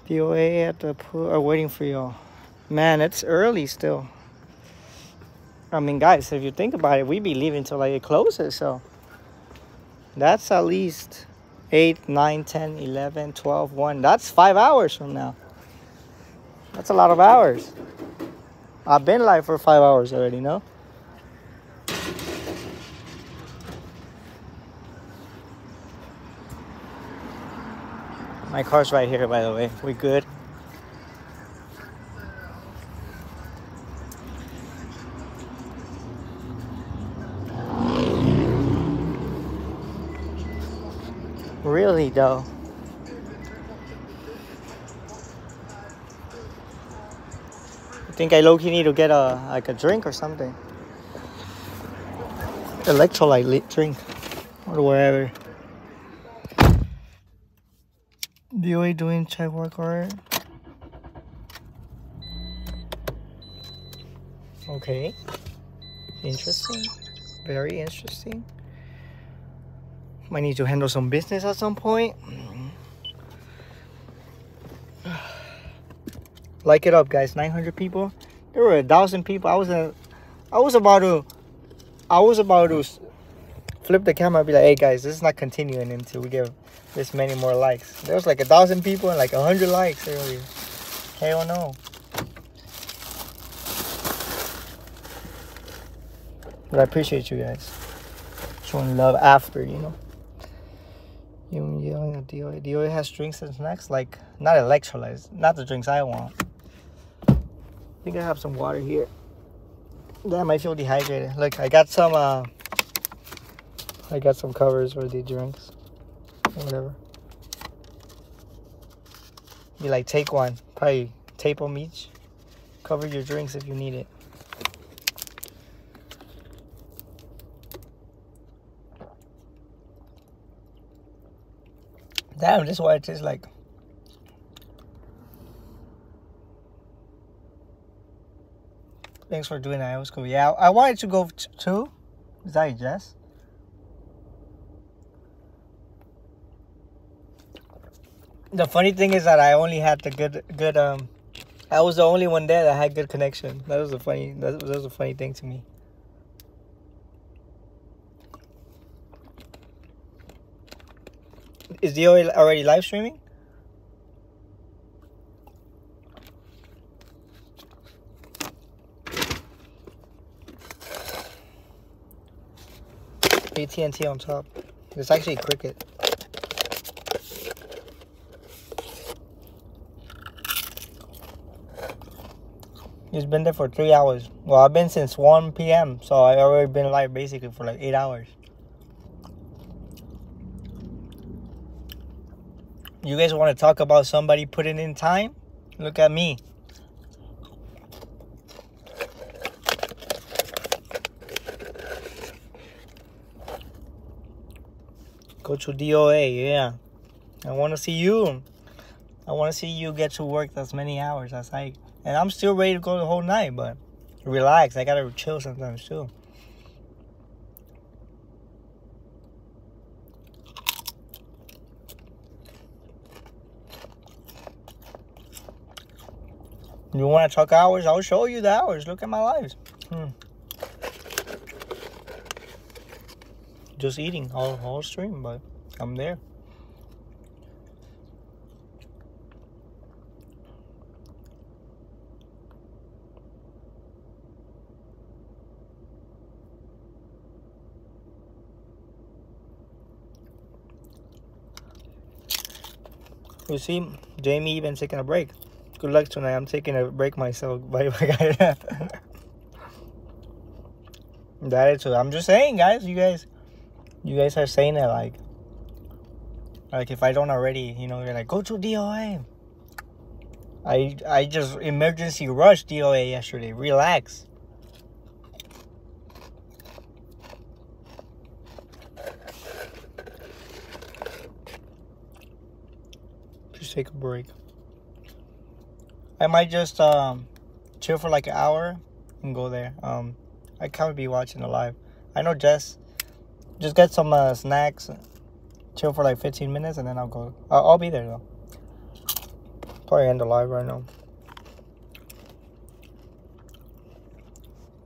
DOA at the pool are waiting for y'all. Man, it's early still. I mean, guys, if you think about it, we be leaving till like it closes, so that's at least 8, 9, 10, 11, 12, 1. That's five hours from now. That's a lot of hours. I've been live for five hours already, no? My car's right here, by the way. We good? Really, though. I think I low-key need to get a like a drink or something. Electrolyte drink or whatever. DOA doing check work alright? Okay. Interesting. Very interesting. Might need to handle some business at some point. <sighs> like it up, guys. 900 people. There were a thousand people. I was in, I was about to, I was about to flip the camera and be like, "Hey guys, this is not continuing until we get this many more likes." There was like a thousand people and like a hundred likes earlier. Hell no. But I appreciate you guys showing love after, you know. You yelling at DOA. DOA has drinks and snacks, like not electrolytes, not the drinks I want. I think I have some water here. Damn, I feel dehydrated. Look, I got some. uh I got some covers for the drinks, whatever. Be like, take one. Probably tape them each. Cover your drinks if you need it. Damn, this is what it tastes like. Thanks for doing that. It was cool. Yeah, I wanted to go too. Is that Jess? The funny thing is that I only had the good, good. Um, I was the only one there that had good connection. That was a funny. That was a funny thing to me. Is DO already live streaming? AT&T on top. It's actually Cricket. It's been there for three hours. Well, I've been since 1 p.m. So I've already been live basically for like eight hours. You guys want to talk about somebody putting in time? Look at me. Go to DOA, yeah. I want to see you. I want to see you get to work as many hours as I. And I'm still ready to go the whole night, but relax. I gotta chill sometimes too. You want to talk hours? I'll show you the hours. Look at my lives. Hmm. Just eating all whole stream, but I'm there. You see, Jamie even taking a break. Good luck tonight. I'm taking a break myself. Bye bye, guys. that is true. I'm just saying, guys. You guys, you guys are saying it like, like if I don't already, you know, you're like, go to DOA. I I just emergency rushed DOA yesterday. Relax. Just take a break. I might just um chill for like an hour and go there. Um, I can't be watching the live. I know Jess. Just get some uh, snacks, chill for like 15 minutes, and then I'll go. I'll, I'll be there though. Probably end the live right now.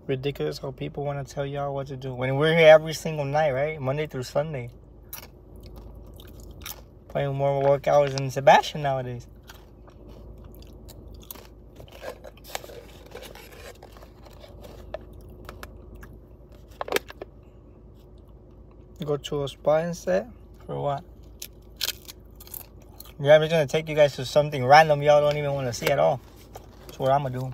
Ridiculous how people want to tell y'all what to do when we're here every single night, right? Monday through Sunday. Playing more work hours than Sebastian nowadays. Go to a spa instead? For what? Yeah, I'm just gonna take you guys to something random y'all don't even want to see at all. That's what I'm gonna do.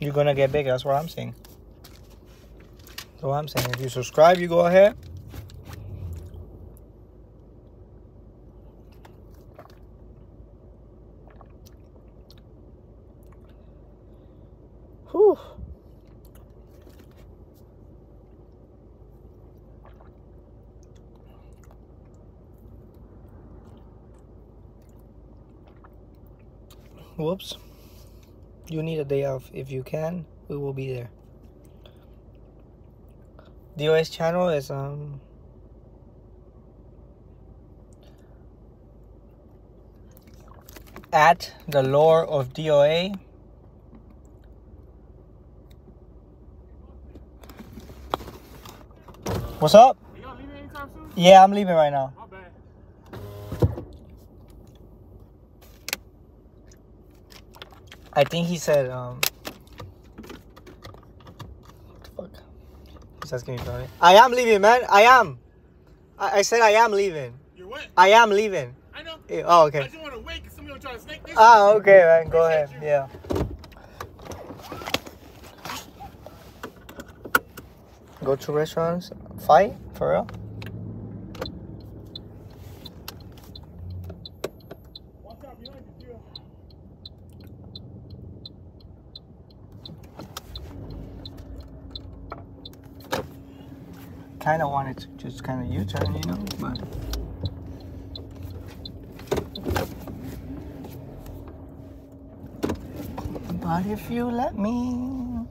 You're gonna get big, that's what I'm saying. That's what I'm saying. If you subscribe, you go ahead. Whew. Whoops. You need a day off. If you can, we will be there. DOS channel is um at the lore of DOA. What's up? Yeah, I'm leaving right now. I think he said, um, what the fuck? He's asking me about it. I am leaving, man. I am. I, I said I am leaving. You're what? I am leaving. I know. Yeah, oh, okay. I just want to wait because somebody will try to snake this. Ah, okay, man. Go ahead. Yeah. Go to restaurants, fight for real. Kind of wanted to just kind of U-turn, you know, but. But if you let me.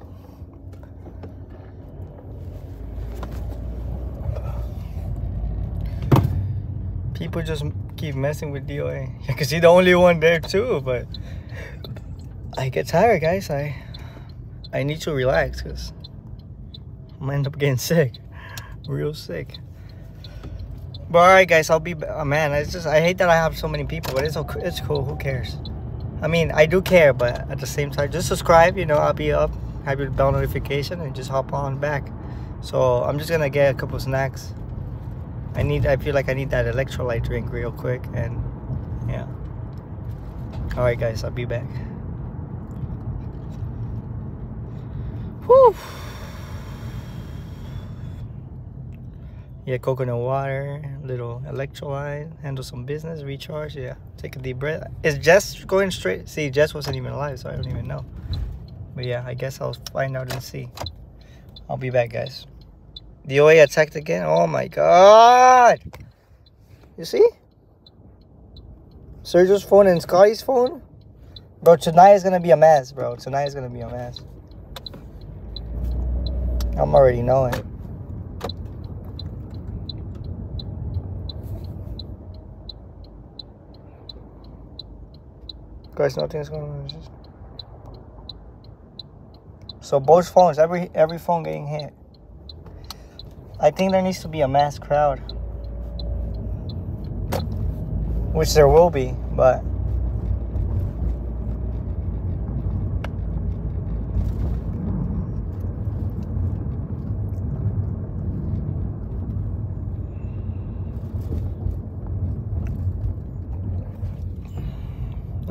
People just keep messing with DOA. <laughs> Yeah, cause he's the only one there too. But I get tired, guys. I I need to relax, cause I'm end up getting sick, real sick. But all right, guys, I'll be. Oh, man, it's just I hate that I have so many people, but it's. It's cool. Who cares? I mean, I do care, but at the same time, just subscribe. You know, I'll be up, have your bell notification, and just hop on back. So I'm just gonna get a couple snacks. I need. I feel like I need that electrolyte drink real quick, and yeah. All right, guys, I'll be back. Whew. Yeah, coconut water, little electrolyte, handle some business, recharge. Yeah, take a deep breath. Is Jess going straight? See, Jess wasn't even alive, so I don't even know. But yeah, I guess I'll find out and see. I'll be back, guys. The OA attacked again. Oh my god! You see? Sergio's phone and Scotty's phone. Bro, tonight is gonna be a mess, bro. Tonight is gonna be a mess. I'm already knowing. Guys, nothing's going on. Just- So both phones, every every phone getting hit. I think there needs to be a mass crowd. Which there will be, but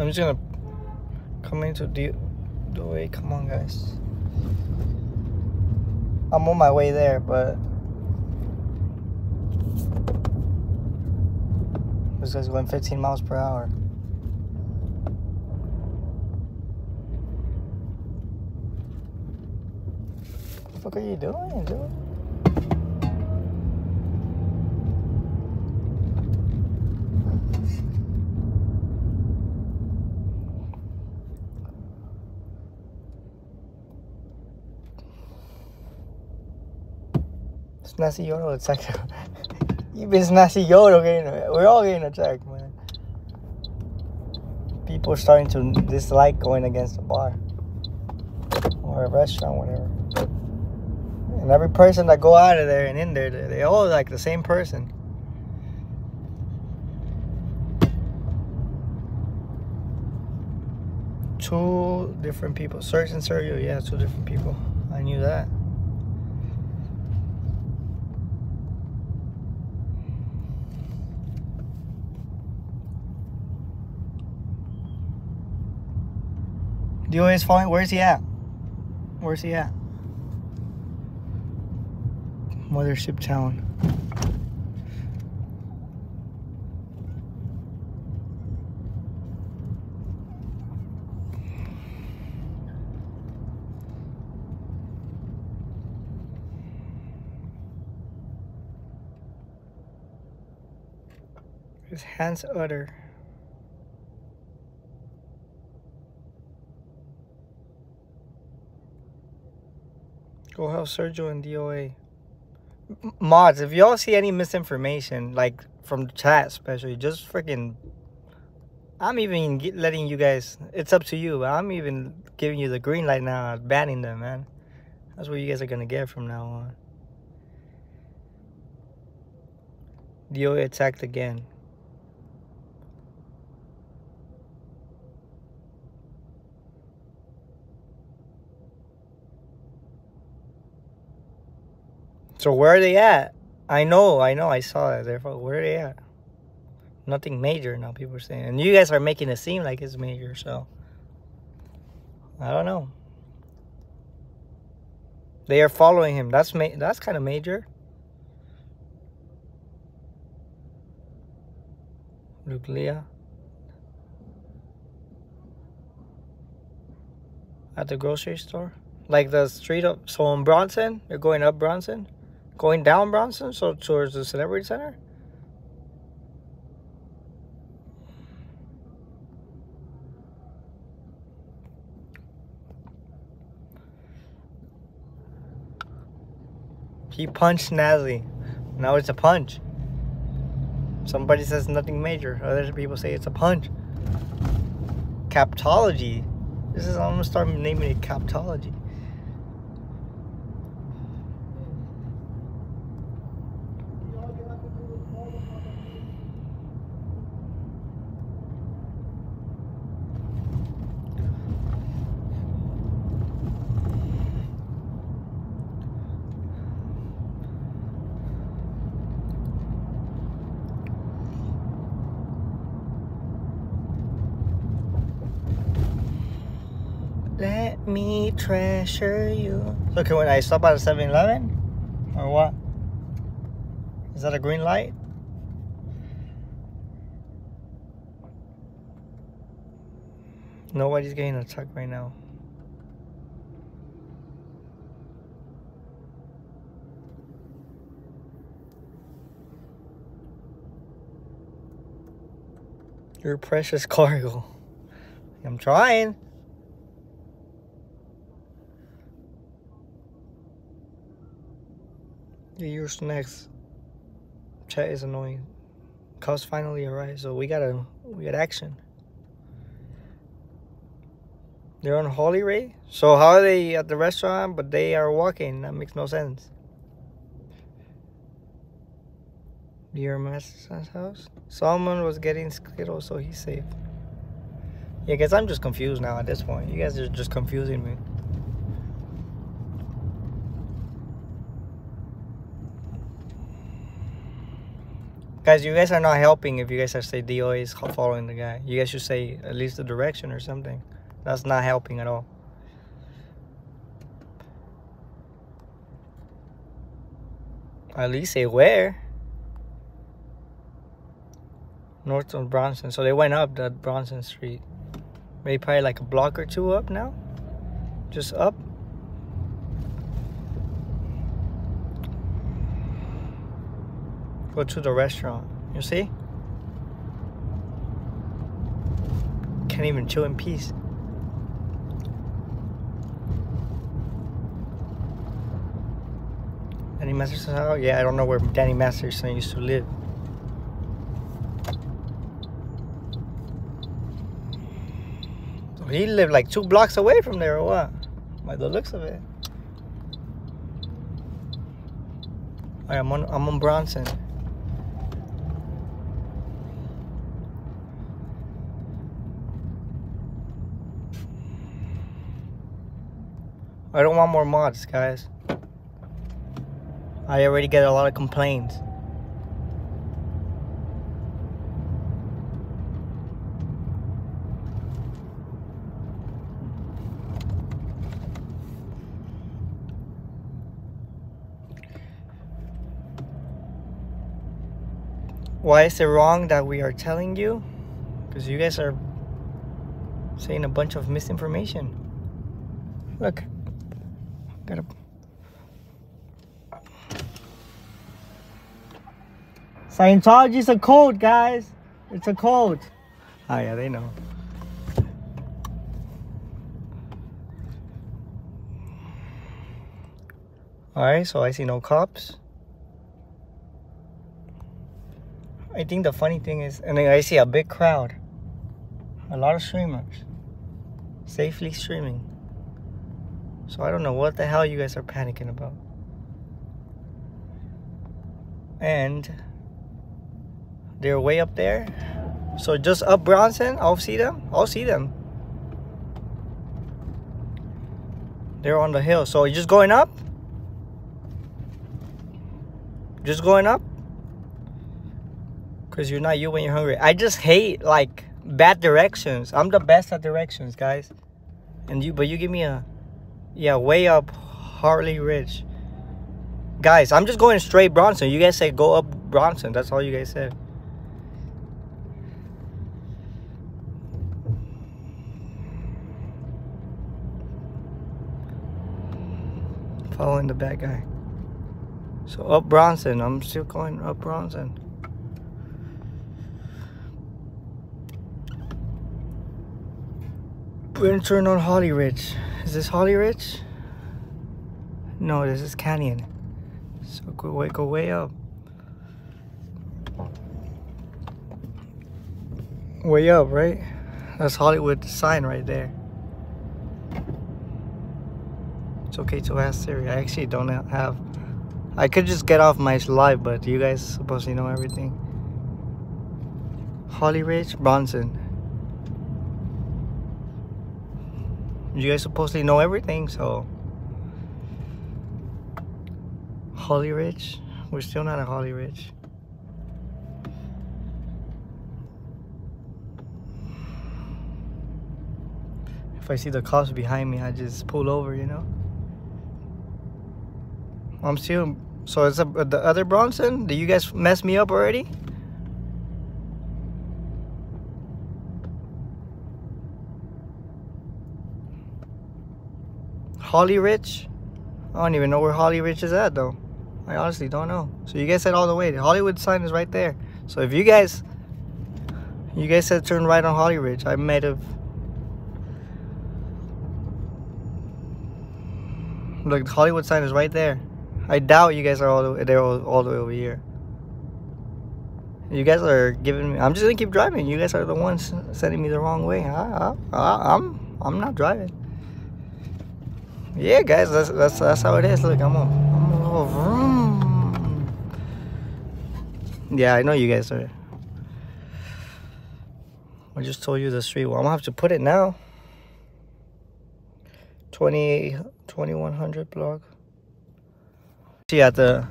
I'm just gonna come into the way. Come on, guys. I'm on my way there, but this guy's going 15 miles per hour. What the fuck are you doing, dude? Snazzy Yodo attack. Even Snazzy Yodo getting we're all getting attacked, man. People starting to dislike going against a bar or a restaurant, whatever. And every person that go out of there and in there, they, they all like the same person. Two different people. Serge and Sergio, yeah, two different people. I knew that. DOA is falling. Where's he at? Where's he at? Mothership Town. His hands utter. Go help Sergio and DOA. Mods, if y'all see any misinformation, like from the chat especially, just freaking. I'm even letting you guys. It's up to you, but I'm even giving you the green light now, banning them, man. That's what you guys are gonna get from now on. DOA attacked again. So where are they at? I know, I know, I saw it. Therefore, where are they at? Nothing major now. People are saying, and you guys are making it seem like it's major. So I don't know. They are following him. That's ma- That's kind of major. Luke Leah. At the grocery store? Like the street up. So in Bronson, they're going up Bronson? Going down Bronson? So towards the Celebrity Center? He punched Snazzy. Now it's a punch. Somebody says nothing major. Other people say it's a punch. Captology. This is I'm gonna start naming it captology. Let me treasure you. So can when I stop at a 7-Eleven? Or what? Is that a green light? Nobody's getting attacked right now. Your precious cargo. I'm trying. Your next Chat is annoying. Cause finally arrived, so we gotta we got action. They're on Holy Ray? So how are they at the restaurant but they are walking? That makes no sense. Dear Master's house? Solomon was getting Skittles, so he's safe. Yeah, guess I'm just confused now at this point. You guys are just confusing me. Guys, you guys are not helping if you guys are say DOA is following the guy. You guys should say at least the direction or something. That's not helping at all. At least say where. North of Bronson. So they went up that Bronson Street. Maybe probably like a block or two up now. Just up. Go to the restaurant. You see? Can't even chill in peace. Danny Masterson's house? Yeah, I don't know where Danny Masterson used to live. He lived like two blocks away from there, or what? By the looks of it. I'm on I'm on Bronson. I don't want more mods, guys. I already get a lot of complaints. Why is it wrong that we are telling you? Because you guys are saying a bunch of misinformation. Look, got a Scientology is a cult, guys. It's a cult. Oh ah, yeah, they know. All right, so I see no cops. I think the funny thing is, and I see a big crowd. A lot of streamers. Safely streaming. So I don't know what the hell you guys are panicking about. And they're way up there. So just up Bronson, I'll see them. I'll see them. They're on the hill. So just going up? Just going up? Because you're not you when you're hungry. I just hate like bad directions. I'm the best at directions, guys. And you but you give me a yeah, way up Holly Ridge. Guys, I'm just going straight Bronson. You guys say go up Bronson. That's all you guys said. Following the bad guy. So up Bronson. I'm still going up Bronson. We're turn on Holly Ridge. Is this Holly Ridge? No, this is Canyon. So go way, go way up. Way up, right? That's Hollywood sign right there. It's okay to ask Siri. I actually don't have. I could just get off my live, but you guys supposed to know everything. Holly Ridge, Bronson. You guys supposedly know everything, so. Holly Ridge? We're still not at Holly Ridge. If I see the cops behind me, I just pull over, you know? I'm still. So it's a, the other Bronson? Did you guys mess me up already? Holly Ridge? I don't even know where Holly Ridge is at though. I honestly don't know. So you guys said all the way. The Hollywood sign is right there. So if you guys, you guys said turn right on Holly Ridge, I might have. Look, the Hollywood sign is right there. I doubt you guys are all the way there, all, all the way over here. You guys are giving me. I'm just gonna keep driving. You guys are the ones sending me the wrong way. I, I, I, I'm, I'm not driving. Yeah, guys, that's that's that's how it is. Look, I'm a, I'm vroom. Yeah, I know you guys are. I just told you the street. Well, I'm gonna have to put it now. 20, 2100 block. See at the.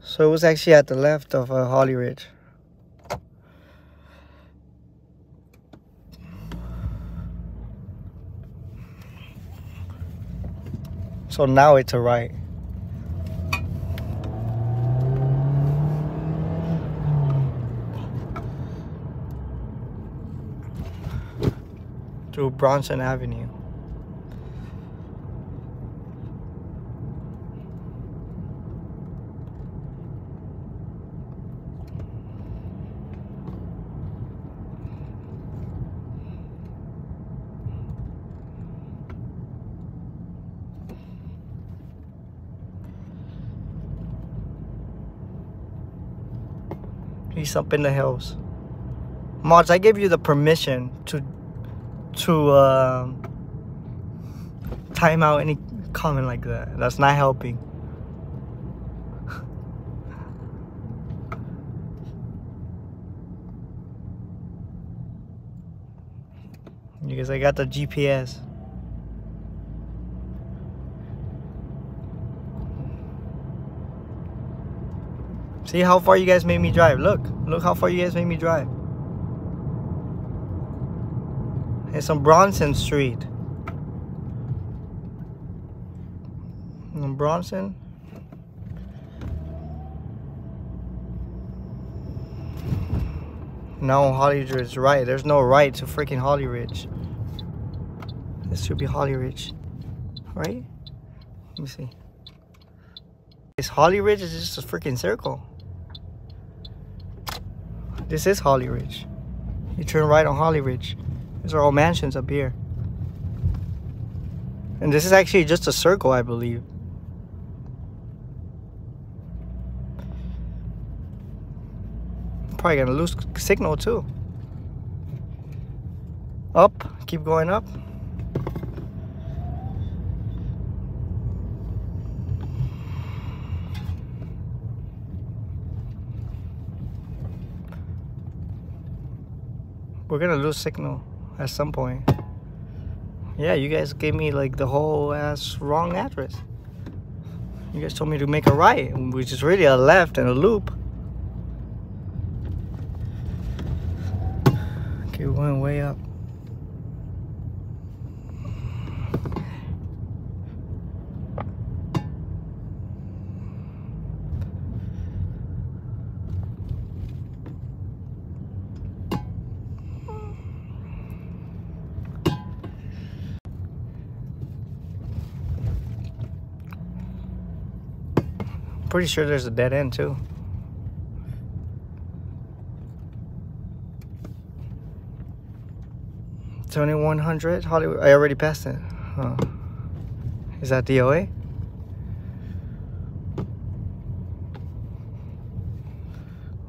So it was actually at the left of uh, Holly Ridge. So now it's a right. Through Bronson Avenue. He's up in the hills. Mods, I gave you the permission to to um time out any comment like that. That's not helping. <laughs> Because I got the GPS. See how far you guys made me drive. Look, look how far you guys made me drive. It's on Bronson Street. On Bronson. No, Holly Ridge, right. There's no right to freaking Holly Ridge. This should be Holly Ridge. Right? Let me see. Is Holly Ridge is just a freaking circle. This is Holly Ridge. You turn right on Holly Ridge. These are all mansions up here. And this is actually just a circle, I believe. Probably gonna lose signal too. Up, keep going up. We're gonna lose signal at some point. Yeah, you guys gave me like the whole ass wrong address. You guys told me to make a right, which is really a left and a loop. Okay, we're going way up. Pretty sure there's a dead end too. Twenty-one hundred Hollywood. I already passed it. Huh. Is that DOA?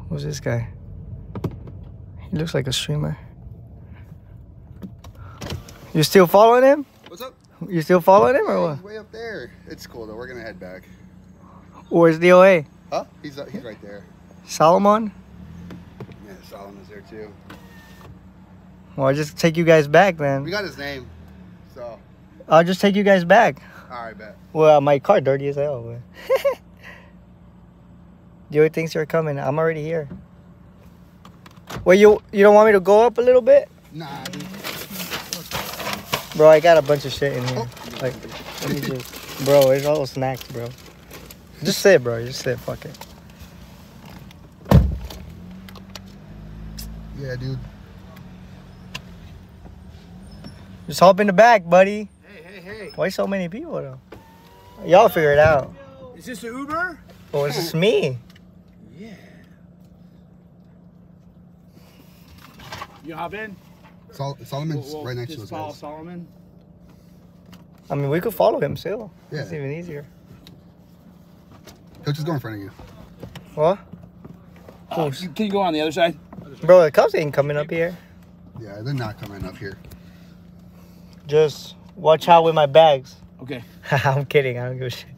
Who's this guy? He looks like a streamer. You still following him? What's up? You still following him or what? He's way up there. It's cool though. We're gonna head back. Where's DOA? Huh? He's uh, he's right there. Solomon? Yeah, Solomon's there too. Well, I'll just take you guys back then. We got his name, so. I'll just take you guys back. All right, bet. Well, my car dirty as hell. But <laughs> DOA thinks you're coming. I'm already here. Well, you you don't want me to go up a little bit? Nah, dude. Bro, I got a bunch of shit in here. Like, let me just, bro, it's all snacks, bro. Just say it, bro. Just say it. Fuck it. Yeah, dude. Just hop in the back, buddy. Hey, hey, hey. Why so many people though? Y'all figure it out. Is this the Uber? Oh, it's just me. Yeah. You hop in? Sol- Solomon's We'll- we'll right next to just us. follow guys. Solomon. I mean, we could follow him still. Yeah. It's even easier. He'll just go in front of you. What? Uh, you- can you go on the other side? Bro, the cops ain't coming up here. Yeah, they're not coming up here. Just watch out with my bags. Okay. <laughs> I'm kidding. I don't give a shit.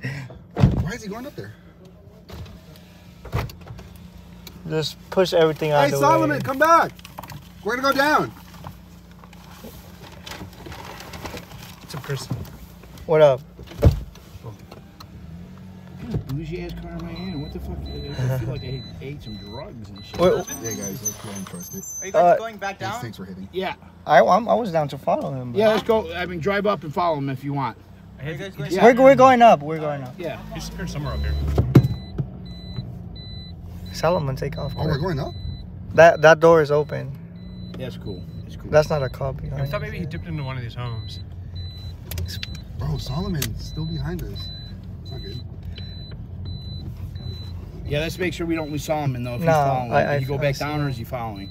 Why is he going up there? Just push everything out Hey, the Solomon, way. come back. We're gonna go down. It's a person. What up? Bougie ass car in my hand. What the fuck? I feel <laughs> like I ate some drugs and shit. Wait, Yeah, guys, let's go and trust it. Are you guys Uh, going back down? Thanks for hitting. Yeah. I, I'm, I was down to follow him. but- Yeah, let's go. I mean, drive up and follow him if you want. Yeah. We're, we're going up. We're going up. Yeah. He's here somewhere up here. Solomon, take off. Oh, we're going up? That that door is open. That's cool. That's cool. That's not a cop I thought maybe he dipped into one of these homes. Bro, Solomon's still behind us. It's not good. Yeah, let's make sure we don't lose Solomon though. If No, he's following, I- I- he go I back see. down or is he following?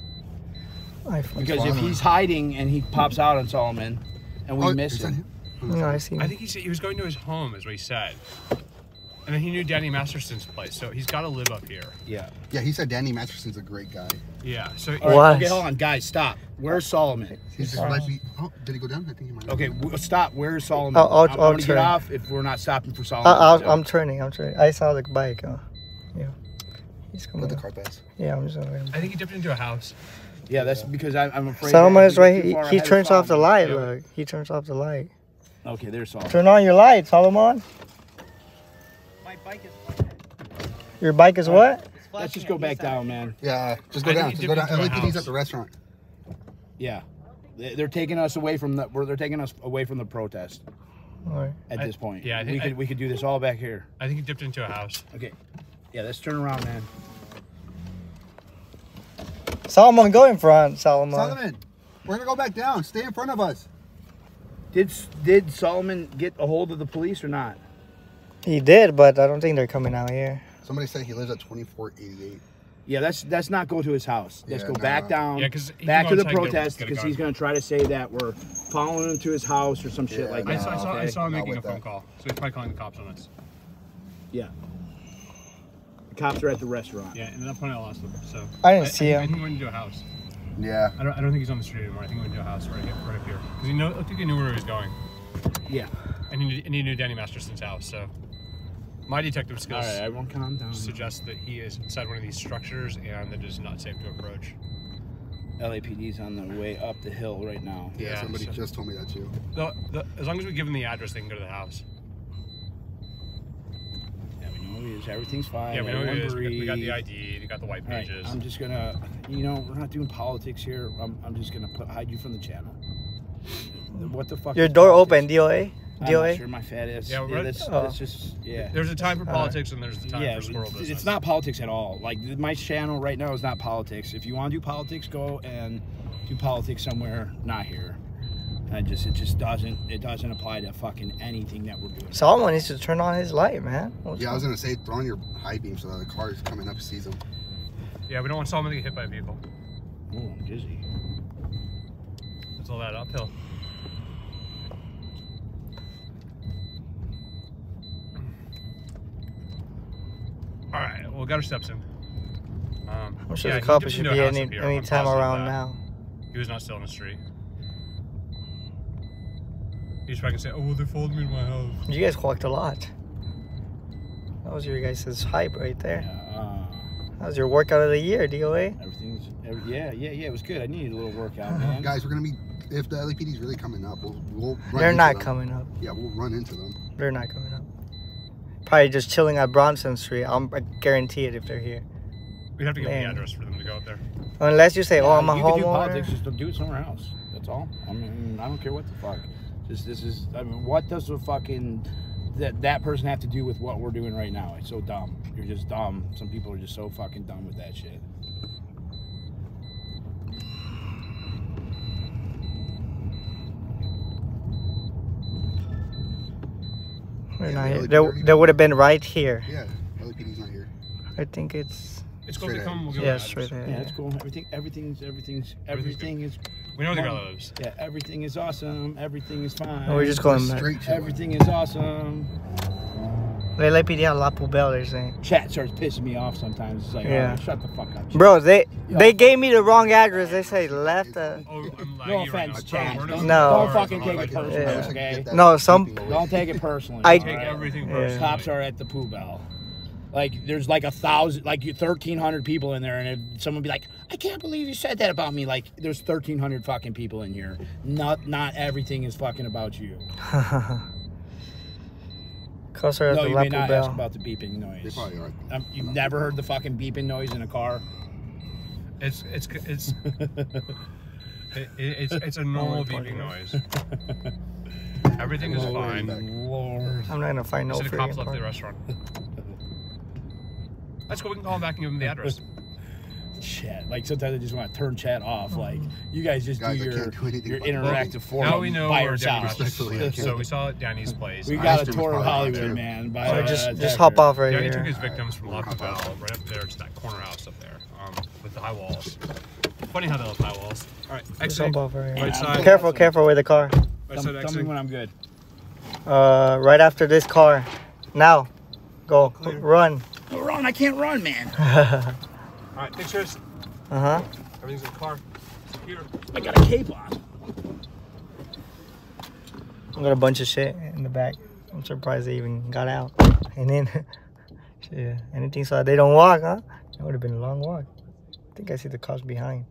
I Because if he's hiding and he pops out on Solomon, and we Oh, miss him. No, I see. I think he said he was going to his home, is what he said. And then he knew Danny Masterson's place, so he's got to live up here. Yeah. Yeah, he said Danny Masterson's a great guy. Yeah. So All right, okay, hold on, guys, stop. Where's Solomon? He's just might be. Oh, did he go down? I think he might. Okay, w- stop. Where's Solomon? I'll- I'll- I'm I'll gonna get turn. off if we're not stopping for I, Solomon. I'll, So- I'm turning. I'm turning. I saw the bike. Uh, yeah. He's coming. Let the car pass. Yeah, I'm just. Gonna, I think he dipped into a house. Yeah, that's because I, I'm afraid. Solomon that is we right. get too He, he turns off the light. Yeah. Look, he turns off the light. Okay, there's Solomon. Turn on your light, Solomon. My bike is. Flat. Your bike is uh, what? Let's just go back down, man. Yeah, just go I down. Just go down. dipped into a LAPD's house. at the restaurant. Yeah, They- they're taking us away from the. They're taking us away from the protest Alright. at I- this point. yeah, I think, we think- could I- we could do this all back here. I think he dipped into a house. Okay, yeah, let's turn around, man. Solomon, go in front, Solomon. Solomon, we're gonna go back down. Stay in front of us. Did did Solomon get a hold of the police or not? He did, but I don't think they're coming out here. Somebody said he lives at 2488. Yeah, let's let's not go to his house. Let's Yeah, go nah. back down. Yeah, 'cause he back to the protest because he's gonna try to say that we're following him to his house or some shit like I that. saw, I saw, I saw him Not making a with phone that. call, so he's probably calling the cops on us. Yeah. The cops are at the restaurant. Yeah, and at that point I lost him. So I didn't see I, him. I think he went into a house. Yeah. I don't, I don't think he's on the street anymore. I think he went into a house right, here, right up here. Because he know, I think he knew where he was going, Yeah. and he knew, and he knew Danny Masterson's house. So my detective All skills right, everyone, calm down. suggest that he is inside one of these structures and that it is not safe to approach. LAPD's on the way up the hill right now. Yeah, Yeah, somebody so- just told me that too. The, the, as long as we give them the address, they can go to the house. Yeah, we know who he is. Everything's fine. Yeah, we know who it is. We got, we got the. ID. We got the white All right, pages. I'm just gonna, you know, we're not doing politics here. I'm, I'm just gonna put, hide you from the channel. What the fuck? Your door politics? open, DOA? I'm DOA? not sure my fat ass. Yeah, Yeah, we're- that's, Oh. that's just yeah. There's a time for All politics and there's the time yeah, for squirrel it's, business. it's not politics at all. Like my channel right now is not politics. If you want to do politics, go and do politics somewhere, not here. I just it just doesn't it doesn't apply to fucking anything that we're doing. Solomon needs to turn on his light, man. What's Yeah, I was gonna say throw on your high beam so that the car is coming up sees him. Yeah, we don't want someone to get hit by a vehicle. Oh, I'm dizzy. It's all that uphill. All right, well, we got our steps in. Um, I'm sure yeah, the he cop should be any any time around now. He was not still in the street. He's probably gonna say, "Oh, they followed me to my house." You guys walked a lot. That was your guys' hype right there. Uh, That was your workout of the year, DOA. everything's every, yeah yeah yeah. It was good. I needed a little workout, man. Guys, we're gonna be if the LAPD's really coming up, we'll, we'll run They're into not them. coming up. Yeah, we'll run into them. They're not coming up. Probably just chilling at Bronson Street. I'm I guarantee it if they're here. We'd have to get him the address for them to go up there. Unless you say, "Oh, I'm a you can do politics, just do it somewhere else. That's all. I mean, I don't care what the fuck. Just this is. I mean, what does the fucking that that person have to do with what we're doing right now? It's so dumb. You're just dumb. Some people are just so fucking dumb with that shit. They're Yeah, not here. LAPD They, would have been right here. Yeah, LAPD's not here. I think it's It's close Straight to come. We'll give yeah, him straight address. there. Yeah, it's cool. Everything, everything's, everything's, Everything's everything is. We know where the guy fine. lives. Yeah, everything is awesome. Everything is fine. And we're just going back. Straight to Everything is awesome. They let me at La Poubelle, they're saying. Chat starts pissing me off sometimes. It's like, Yeah. oh, shut the fuck up. chat. Bro, they Yo. they gave me the wrong address. They say left. Uh, Oh, I'm No offense, now. Chad. We're Don't, No. don't fucking take it personally, Yeah. okay? No, some- Don't take it personally. I- Take right? everything Yeah. personally. Cops are at the Poubelle. Like there's like a thousand, like thirteen hundred people in there, and if someone be like, "I can't believe you said that about me," like there's thirteen hundred fucking people in here. Not not everything is fucking about you. <laughs> Closer at No, the you may not ask about the beeping They noise. probably are. Um, you've never heard the fucking beeping noise in a car? It's it's it's <laughs> it, it's it's a normal beeping noise. Everything is fine. Lord. I'm not gonna find no So the cops freaking left the restaurant. Let's go. We can call him back and give him the address. <laughs> Chat. Like sometimes I just want to turn chat off. Like you guys just Guys, I do your can't do anything your about it. interactive forum now we know by where Danny yourselves. Respectfully, I is. can't. So we saw Danny's place. We Ice got a cream is tour of probably Hollywood, too. man. By, So uh, just just Zachary. hop off right Danny here. took his victims from La Hop out. Poubelle right up there to that corner house up there, um, with the high walls. Funny how they have high walls. All right, Just exit. hop off right here. Right side. Careful, careful with the car. Right Tell, side tell me exit. when I'm good. Uh, right after this car. Now. Go. Run. Oh, run! I can't run, man. <laughs> All right, pictures. Uh huh. Everything's in the car. Here. I got a cape on. I got a bunch of shit in the back. I'm surprised they even got out. <laughs> And then, <laughs> shit, anything so they don't walk, huh? That would have been a long walk. I think I see the cops behind.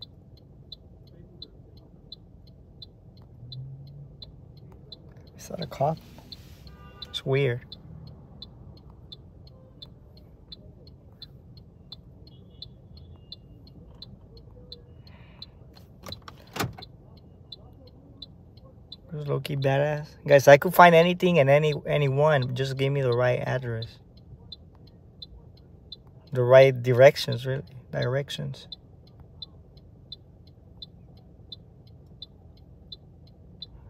Is that a cop? It's weird. Was low key badass. Guys, I could find anything and any anyone. Just give me the right address. The right directions, really. Directions.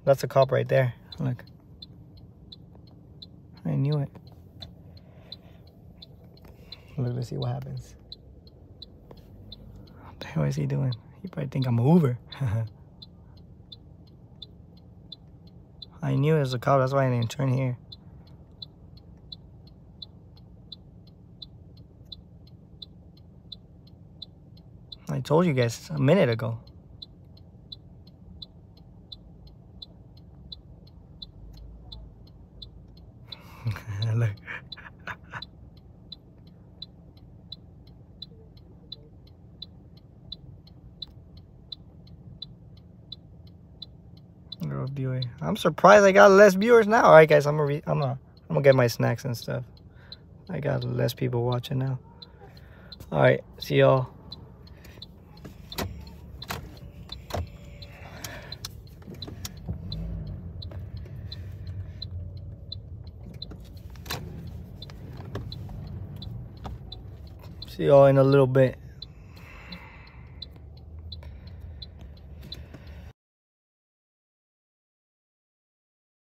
That's a cop right there. Look. I knew it. Look, let's see what happens. What the hell is he doing? He probably think I'm Uber. <laughs> I knew it was a cop, that's why I didn't turn here. I told you guys a minute ago. Look. Girl I'm surprised I got less viewers now. All right, guys, I'm gonna I'm gonna I'm gonna get my snacks and stuff. I got less people watching now. All right, see y'all. See y'all in a little bit.